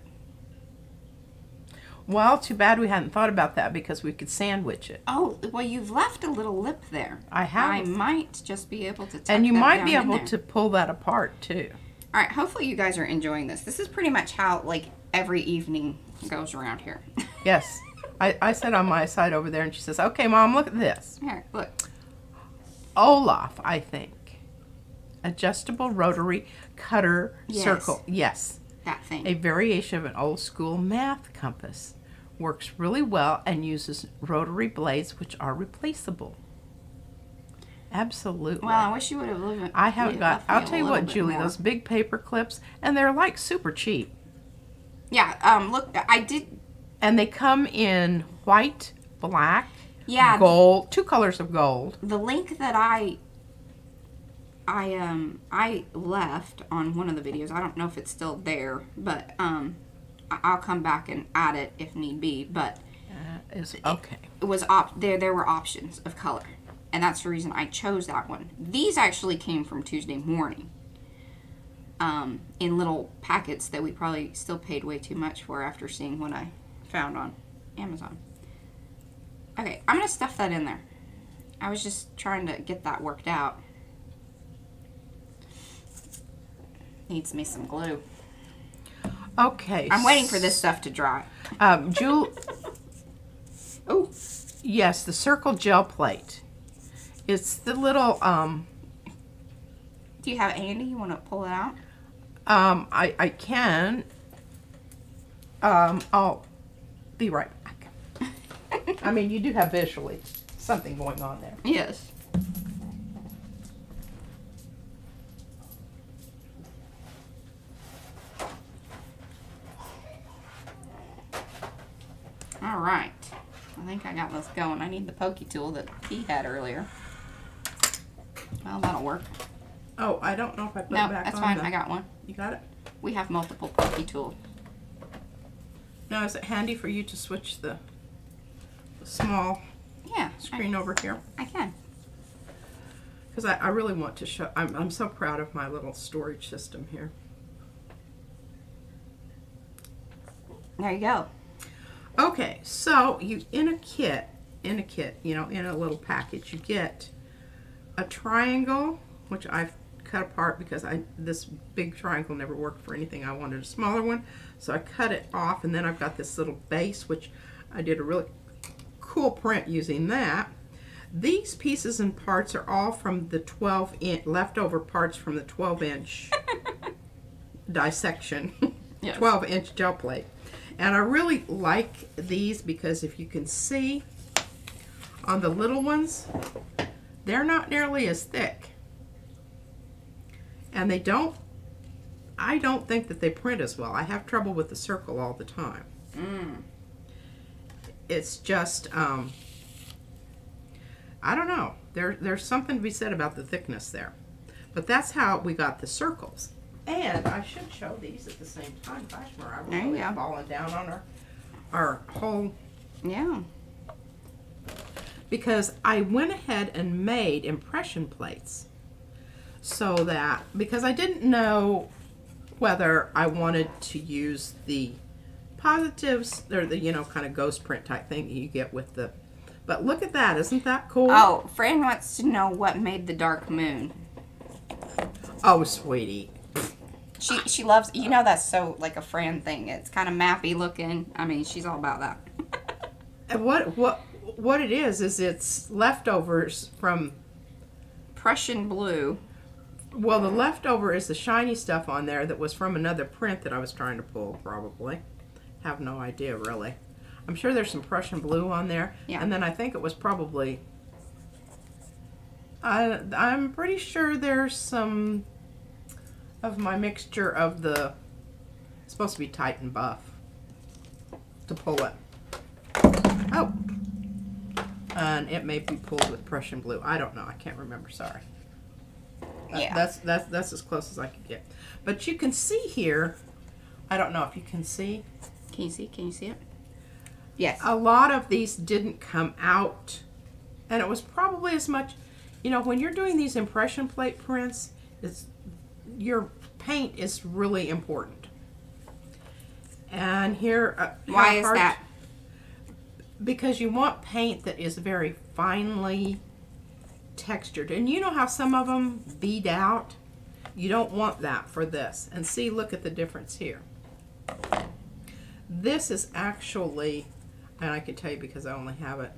Well, too bad we hadn't thought about that because we could sandwich it. Oh well, you've left a little lip there. I have. I might just be able to. And you might be able to pull that apart too. All right. Hopefully, you guys are enjoying this. This is pretty much how like every evening goes around here. *laughs* Yes. I, I sat on my side over there and she says, Okay, mom, look at this. here, look. Olaf, I think. Adjustable rotary cutter Yes. circle. Yes. That thing. A variation of an old school math compass. Works really well and uses rotary blades which are replaceable. Absolutely. well, I wish you would have lived. I haven't got. I'll tell you what, Julie. more. Those big paper clips, and they're like super cheap. Yeah. Um. Look, I did. And they come in white, black, Yeah. gold, two colors of gold. The link that I. I um I left on one of the videos. I don't know if it's still there, but um, I'll come back and add it if need be. But Uh, is okay. it was op there there were options of color and that's the reason i chose that one these actually came from tuesday morning um, in little packets that we probably still paid way too much for after seeing what i found on amazon okay i'm gonna stuff that in there i was just trying to get that worked out needs me some glue Okay. i'm waiting for this stuff to dry Um, Jewel. *laughs* oh Yes, the circle gel plate. It's the little. Um, do you have Andy? you want to pull it out um, I I can. Um, I'll be right back. *laughs* I mean, you do have visually something going on there. yes All right. I I got this going. I need the pokey tool that he had earlier. Well, that'll work. Oh, I don't know if I put No, it back that's on. fine. I got one. You got it? We have multiple pokey tools. Now, is it handy for you to switch the the small Yeah, screen over here? I, I can. Because I, I really want to show, I'm, I'm so proud of my little storage system here. There you go. Okay, so you, in a kit, in a kit, you know, in a little package, you get a triangle, which I've cut apart because I this big triangle never worked for anything. I wanted a smaller one, so I cut it off, and then I've got this little base, which I did a really cool print using that. These pieces and parts are all from the 12 inch, leftover parts from the 12 inch *laughs* dissection, Yes. 12 inch gel plate. And I really like these because if you can see on the little ones, they're not nearly as thick. And they don't, I don't think that they print as well. I have trouble with the circle all the time. Mm. It's just, um, I don't know. There, there's something to be said about the thickness there. But that's how we got the circles. And I should show these at the same time. Gosh, Mariah, There we're you really falling down on our, our whole Yeah. because I went ahead and made impression plates so that because I didn't know whether I wanted to use the positives or the you know kind of ghost print type thing that you get with the but look at that isn't that cool Oh, Fran wants to know what made the dark moon. oh sweetie She she loves you know that's so like a Fran thing. It's kind of mappy looking. I mean, she's all about that. *laughs* and what what what it is is it's leftovers from Prussian blue. well the leftover is the shiny stuff on there that was from another print that I was trying to pull probably have no idea really I'm sure there's some Prussian blue on there Yeah. and then I think it was probably I I'm pretty sure there's some of my mixture of the it's supposed to be titan buff to pull it oh and it may be pulled with Prussian blue I don't know I can't remember sorry that- Yeah. That's that's that's as close as I could get. But you can see here, I don't know if you can see, Can you see? Can you see it? Yes. a lot of these didn't come out. And it was probably as much, you know, when you're doing these impression plate prints, it's your paint is really important. And here uh, Why is that? because you want paint that is very finely textured. And you know how some of them bead out? You don't want that for this. And see, look at the difference here. This is actually, and I can tell you because I only have it,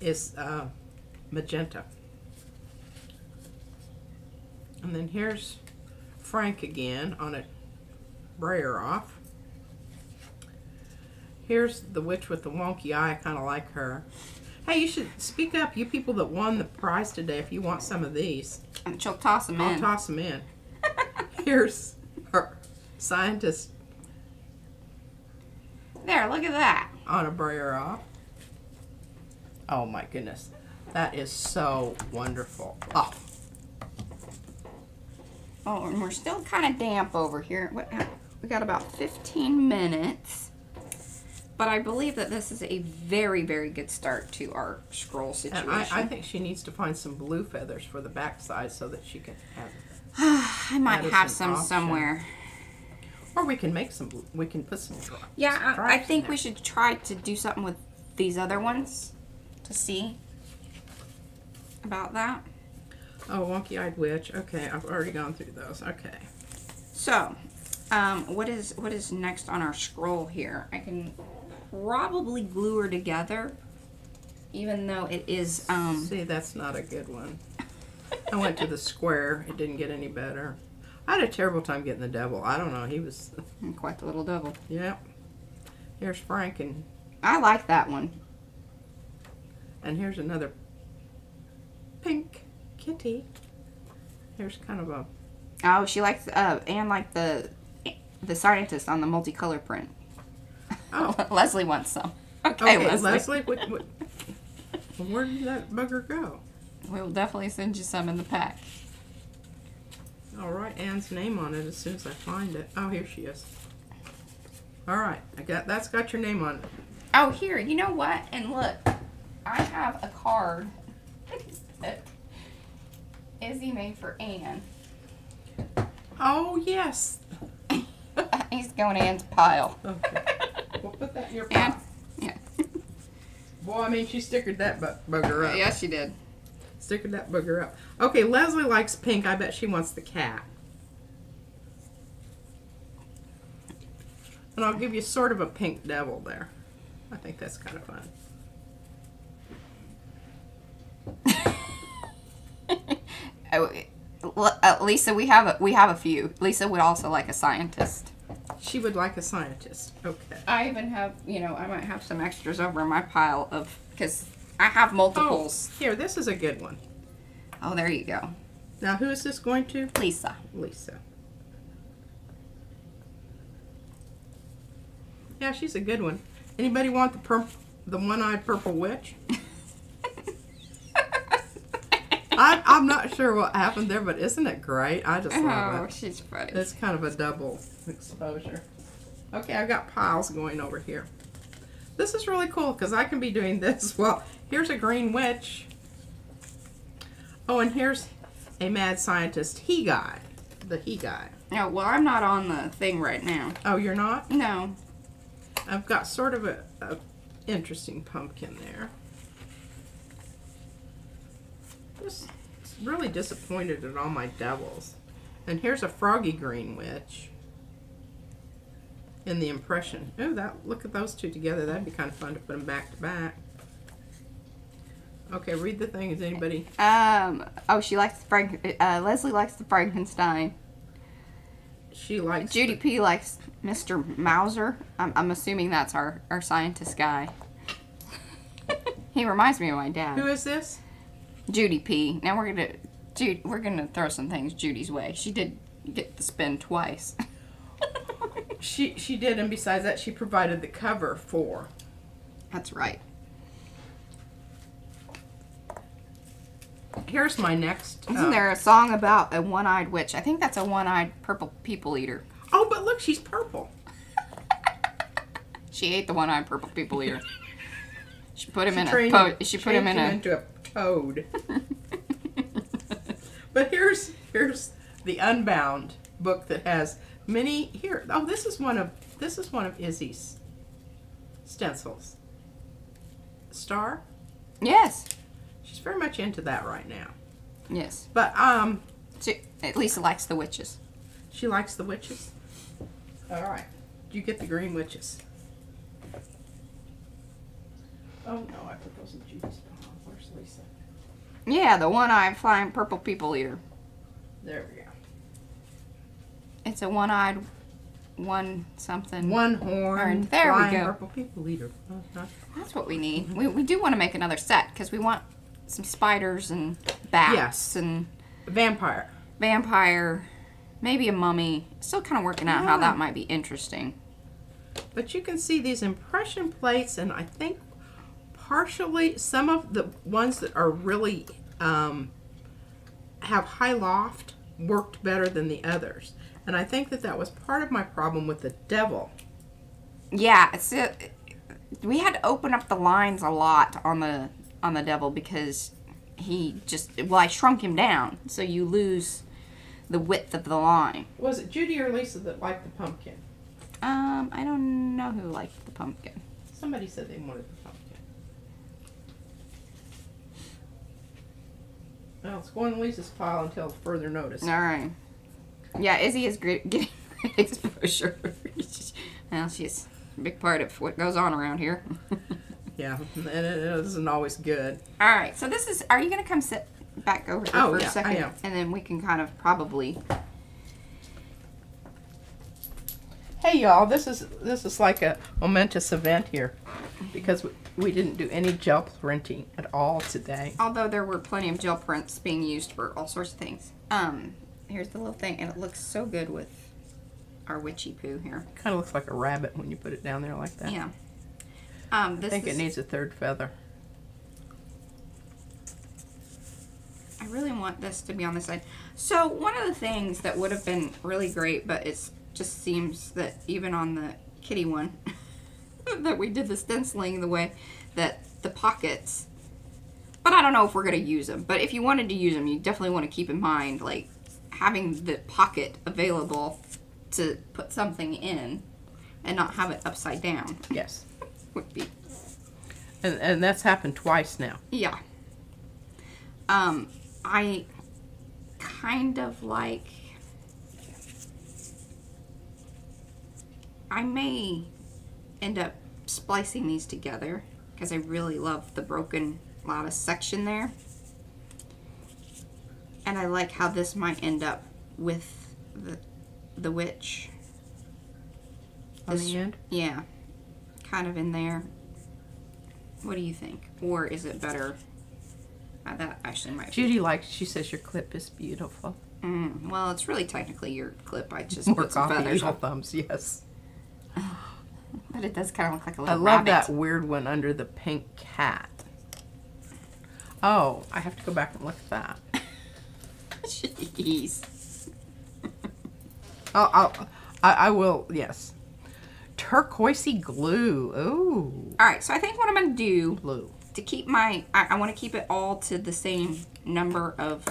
is uh, magenta. And then here's Frank again on a brayer off. Here's the witch with the wonky eye. I kind of like her. Hey, you should speak up, you people that won the prize today, if you want some of these. And she'll toss them in. I'll in. toss them in. *laughs* Here's her scientist there, look at that. on a brayer off. Oh my goodness. That is so wonderful. Oh, Oh, and we're still kind of damp over here. Uh, we got about 15 minutes. But I believe that this is a very, very good start to our scroll situation. I, I think she needs to find some blue feathers for the backside so that she can have *sighs* I might have some option. somewhere. Or we can make some, we can put some dri- Yeah, I, I think we should try to do something with these other ones to see about that. Oh, wonky-eyed witch. Okay, I've already gone through those. Okay. So, um, what is what is next on our scroll here? I can probably glue her together, even though it is um. See, that's not a good one. I went to the *laughs* square. It didn't get any better. I had a terrible time getting the devil. I don't know. He was, *laughs* Quite the little devil. Yep. Here's Frank, and, I like that one. and here's another pink kitty. There's kind of a, Oh, she likes uh and like the the scientist on the multicolor print. oh, *laughs* Leslie wants some. Okay, Okay, Leslie. Leslie, what, what, where did that bugger go? We will definitely send you some in the pack. I'll write Anne's name on it as soon as I find it. Oh, here she is. All right, I got that's got your name on it. Oh, here, you know what? And look, I have a card *laughs* that Izzy made for Anne. Oh yes. *laughs* He's going in Anne's pile. Okay. *laughs* We'll put that in your Anne? pile. Yeah. *laughs* Boy, I mean, she stickered that bu- bugger up. Yes, she did. Stickered that bugger up. Okay, Leslie likes pink. I bet she wants the cat. And I'll give you sort of a pink devil there. I think that's kind of fun. Oh, uh, Lisa, we have a, we have a few. Lisa would also like a scientist. She would like a scientist. Okay. I even have, you know, I might have some extras over in my pile of because I have Oh, multiples. here, this is a good one. Oh, there you go, Now, who is this going to? Lisa. Lisa. Yeah, she's a good one. Anybody want the purp the one-eyed purple witch? *laughs* I, I'm not sure what happened there, but isn't it great? I just oh, love it. Oh, she's funny. It's kind of a double exposure. Okay, I've got piles going over here. This is really cool because I can be doing *laughs* this. Well, here's a green witch. Oh, and here's a mad scientist. He guy. The he guy. No, well, I'm not on the thing right now. Oh, you're not? No. I've got sort of a, a interesting pumpkin there. Just really disappointed in all my devils. And here's a froggy green witch. In the impression. Oh, that look at those two together. That'd be kind of fun to put them back to back. Okay, read the thing. Is anybody? Um. Oh, she likes the Frank. Uh, Leslie likes the Frankenstein. She likes. Judy P likes Mr. Mauser. I'm, I'm assuming that's our our scientist guy. *laughs* he reminds me of my dad. Who is this? Judy P. Now we're gonna, Judy, we're gonna throw some things Judy's way. She did get the spin twice. *laughs* She she did, and besides that, she provided the cover for. That's right. Here's my next. Isn't uh, there a song about a one-eyed witch? I think that's a one-eyed purple people eater. Oh, but look, she's purple. She ate the one-eyed purple people eater. She put him in a po- she put him in a into a toad. *laughs* but here's here's the Unbound book that has many here. Oh, this is one of this is one of Izzy's stencils. Star. yes, She's very much into that right now. yes. But um, She, at least likes the witches. she likes the witches. All right, Do you get the green witches. Oh no, I put those in Judy's pile. Where's Lisa? Yeah, the one-eyed flying purple people eater. There we go. It's a one-eyed one something. One horn. There we flying go. Purple people eater. Uh-huh. That's what we need. We, we do want to make another set because we want some spiders and bats Yes. and Vampire. vampire, maybe a mummy. Still kind of working out how that might be interesting. But you can see these impression plates, and I think partially some of the ones that are really um, have high loft worked better than the others. And I think that that was part of my problem with the devil. Yeah, it's it, we had to open up the lines a lot on the on the devil because he just well I shrunk him down so you lose the width of the line. Was it Judy or Lisa that liked the pumpkin? Um, I don't know who liked the pumpkin. Somebody said they wanted the pumpkin. Well, it's going in Lisa's pile until further notice. All right. Yeah, Izzy is *laughs* getting exposure. well, she's a big part of what goes on around here. *laughs* Yeah, and it isn't always good. All right, so this is. Are you gonna come sit back over here Oh, for yeah, a I second, am. and then we can kind of probably. Hey y'all, this is this is like a momentous event here because we, we didn't do any gel printing at all today. Although there were plenty of gel prints being used for all sorts of things. Um, here's the little thing, and it looks so good with our witchy poo here. Kind of looks like a rabbit when you put it down there like that. Yeah. Um, I think is, it needs a third feather. I really want this to be on this side. So one of the things that would have been really great, but it just seems that even on the kitty one, *laughs* that we did the stenciling the way that the pockets. But I don't know if we're gonna use them. But if you wanted to use them, you definitely want to keep in mind like having the pocket available to put something in, and not have it upside down Yes. *laughs* would be And, and that's happened twice now. Yeah. Um, I kind of like. I may end up splicing these together because I really love the broken lattice section there. And I like how this might end up with the the witch. On This- the end? Yeah. Kind of in there. What do you think? Or is it better? Uh, that actually might be. Judy likes, she says your clip is beautiful. Mm, well, it's really technically your clip. I just More put some feathers on. thumbs, yes. But it does kind of look like a I little I love rabbit. that weird one under the pink cat. Oh, I have to go back and look at that. *laughs* Jeez. I'll, *laughs* oh, I'll, I, I will, yes. Turquoisey glue. Ooh, All right, so I think what I'm going to do blue. to keep my, I, I want to keep it all to the same number of,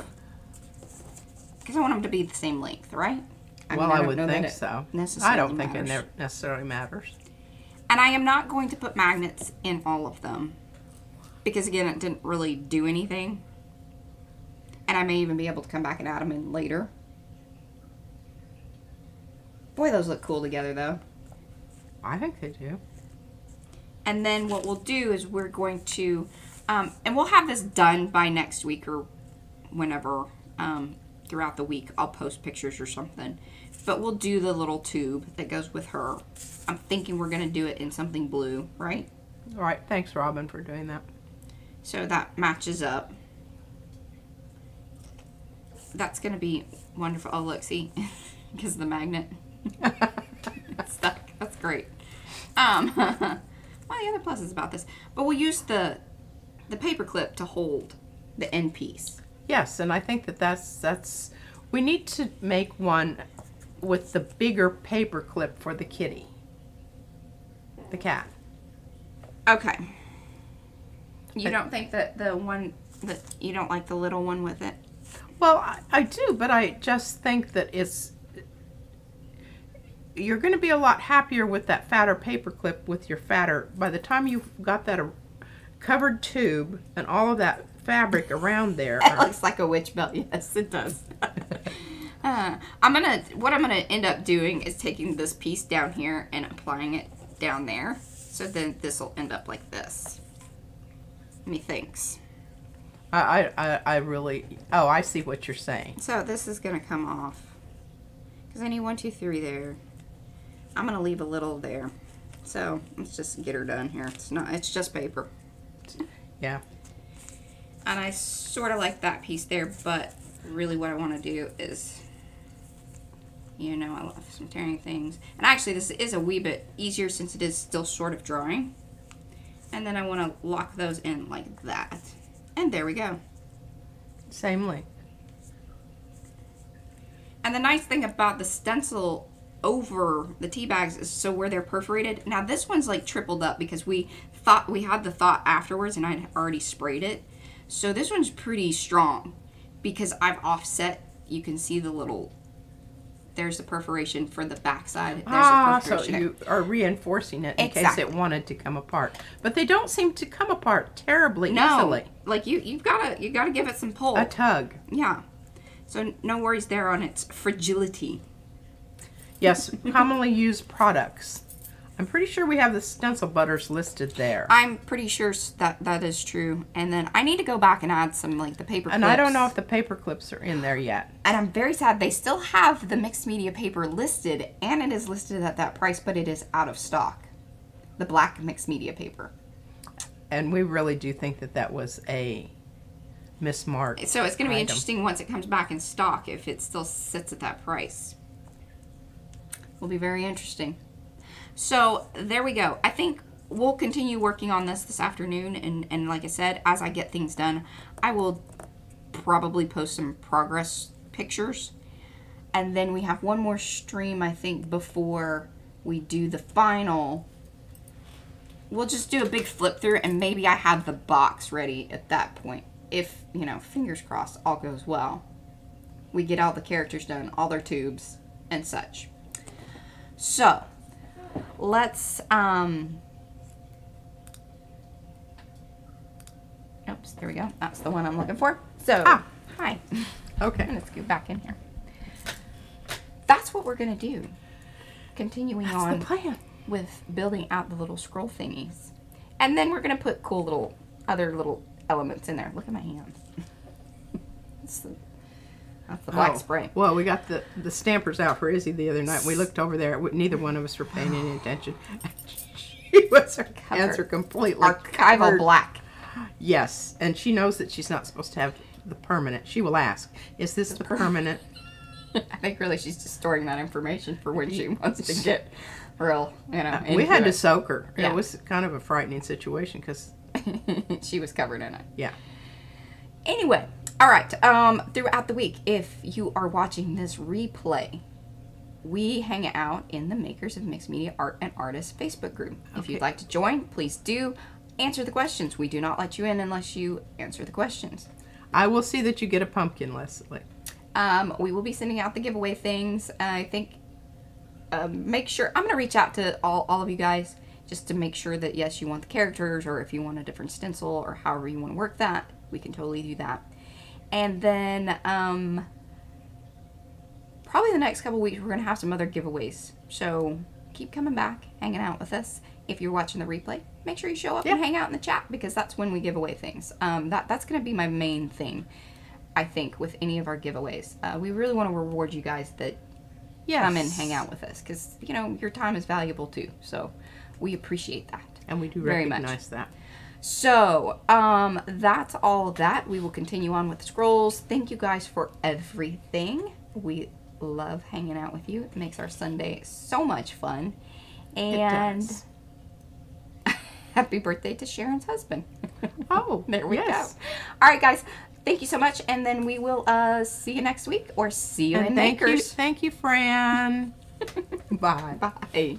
because I want them to be the same length, right? mean, well, I, would think it so. I don't think it matters. ne- necessarily matters. And I am not going to put magnets in all of them because again, it didn't really do anything. And I may even be able to come back and add them in later. Boy, those look cool together though. I think they do. And then what we'll do is we're going to, um, and we'll have this done by next week or whenever um, throughout the week. I'll post pictures or something. But we'll do the little tube that goes with her. I'm thinking we're going to do it in something blue, right? All right, thanks, Robin, for doing that. So that matches up. That's going to be wonderful. Oh, look, see, *laughs* because the magnet *laughs* stuck. That's great. Um, *laughs* well, the other pluses about this, but we'll use the the paper clip to hold the end piece. Yes, and I think that that's that's. We need to make one with the bigger paper clip for the kitty, the cat. Okay. You But- don't think that the one that you don't like the little one with it? Well, I, I do, but I just think that it's. You're going to be a lot happier with that fatter paper clip with your fatter. By the time you've got that covered tube and all of that fabric around there, *laughs* It looks like a witch belt. Yes, it does. *laughs* uh, I'm gonna. What I'm gonna end up doing is taking this piece down here and applying it down there. So then this will end up like this. Methinks. I, I, I, I really. Oh, I see what you're saying. So this is gonna come off. Cause I need one, two, three there. I'm gonna leave a little there. So let's just get her done here. It's not. It's just paper. Yeah. And I sort of like that piece there, but really what I want to do is, you know, I love some tearing things. And actually, this is a wee bit easier since it is still sort of drawing. And then I want to lock those in like that. And there we go. Same length. And the nice thing about the stencil over the tea bags is so where they're perforated. Now this one's like tripled up because we thought we had the thought afterwards and I'd already sprayed it. So this one's pretty strong because I've offset. You can see the little. There's the perforation for the backside. There's ah, a so you are reinforcing it in Exactly. case it wanted to come apart. But they don't seem to come apart terribly no, easily. like you, you've got to you've got to give it some pull. A tug. yeah. So no worries there on its fragility. Yes, *laughs* commonly used products. I'm pretty sure we have the stencil butters listed there. I'm pretty sure that that is true. And then I need to go back and add some like the paper. and I don't know if the paper clips are in there yet. And I'm very sad they still have the mixed media paper listed, and it is listed at that price, but it is out of stock. The black mixed media paper. And we really do think that that was a mismarked. So it's going to be interesting once it comes back in stock if it still sits at that price. Will be very interesting. So there we go. I think we'll continue working on this this afternoon, and and like I said, as I get things done, I will probably post some progress pictures, and then we have one more stream I think before we do the final. We'll just do a big flip through, and maybe I have the box ready at that point. If you know, fingers crossed, all goes well. We get all the characters done, all their tubes, and such. So, let's um oops there we go. That's the one i'm looking for. So Ah. hi. Okay. let's go back in here. That's what we're gonna do. Continuing That's on the plan. with building out the little scroll thingies. And then we're gonna put cool little other little elements in there. Look at my hands *laughs* that's the, black Oh, spray Well, we got the, the stampers out for Izzy the other night. We looked over there. Neither one of us were paying any attention. *laughs* she was her hands are completely archival covered. black Yes, and she knows that she's not supposed to have the permanent. She will ask, "Is this the permanent?" *laughs* I think really she's just storing that information for when she wants to get real, you know. we had into to soak her. Yeah. It was kind of a frightening situation because, *laughs* she was covered in it. yeah, Anyway, all right. Um, throughout the week, if you are watching this replay, we hang out in the Makers of Mixed Media Art and Artists Facebook group. If you'd like to join, please do. Answer the questions. We do not let you in unless you answer the questions. I will see that you get a pumpkin, Leslie. Um, we will be sending out the giveaway things. I think um, make sure I'm gonna reach out to all, all of you guys just to make sure that yes, you want the characters, or if you want a different stencil, or however you want to work that, we can totally do that. And then um, probably the next couple weeks we're gonna have some other giveaways. So keep coming back, hanging out with us. If you're watching the replay, make sure you show up and hang out in the chat because that's when we give away things. Um, that that's gonna be my main thing. I think with any of our giveaways, uh, we really want to reward you guys that Yes. come and hang out with us because you know your time is valuable too. So we appreciate that. and we do very much. recognize that. So um, that's all that. We will continue on with the scrolls. Thank you guys for everything. We love hanging out with you. It makes our Sunday so much fun. And *laughs* happy birthday to Cheran's husband. *laughs* Oh, there we yes. go. All right, guys. Thank you so much, and then we will uh, see you next week or see you And in thank you, Makers. thank you, Fran. *laughs* Bye. Bye.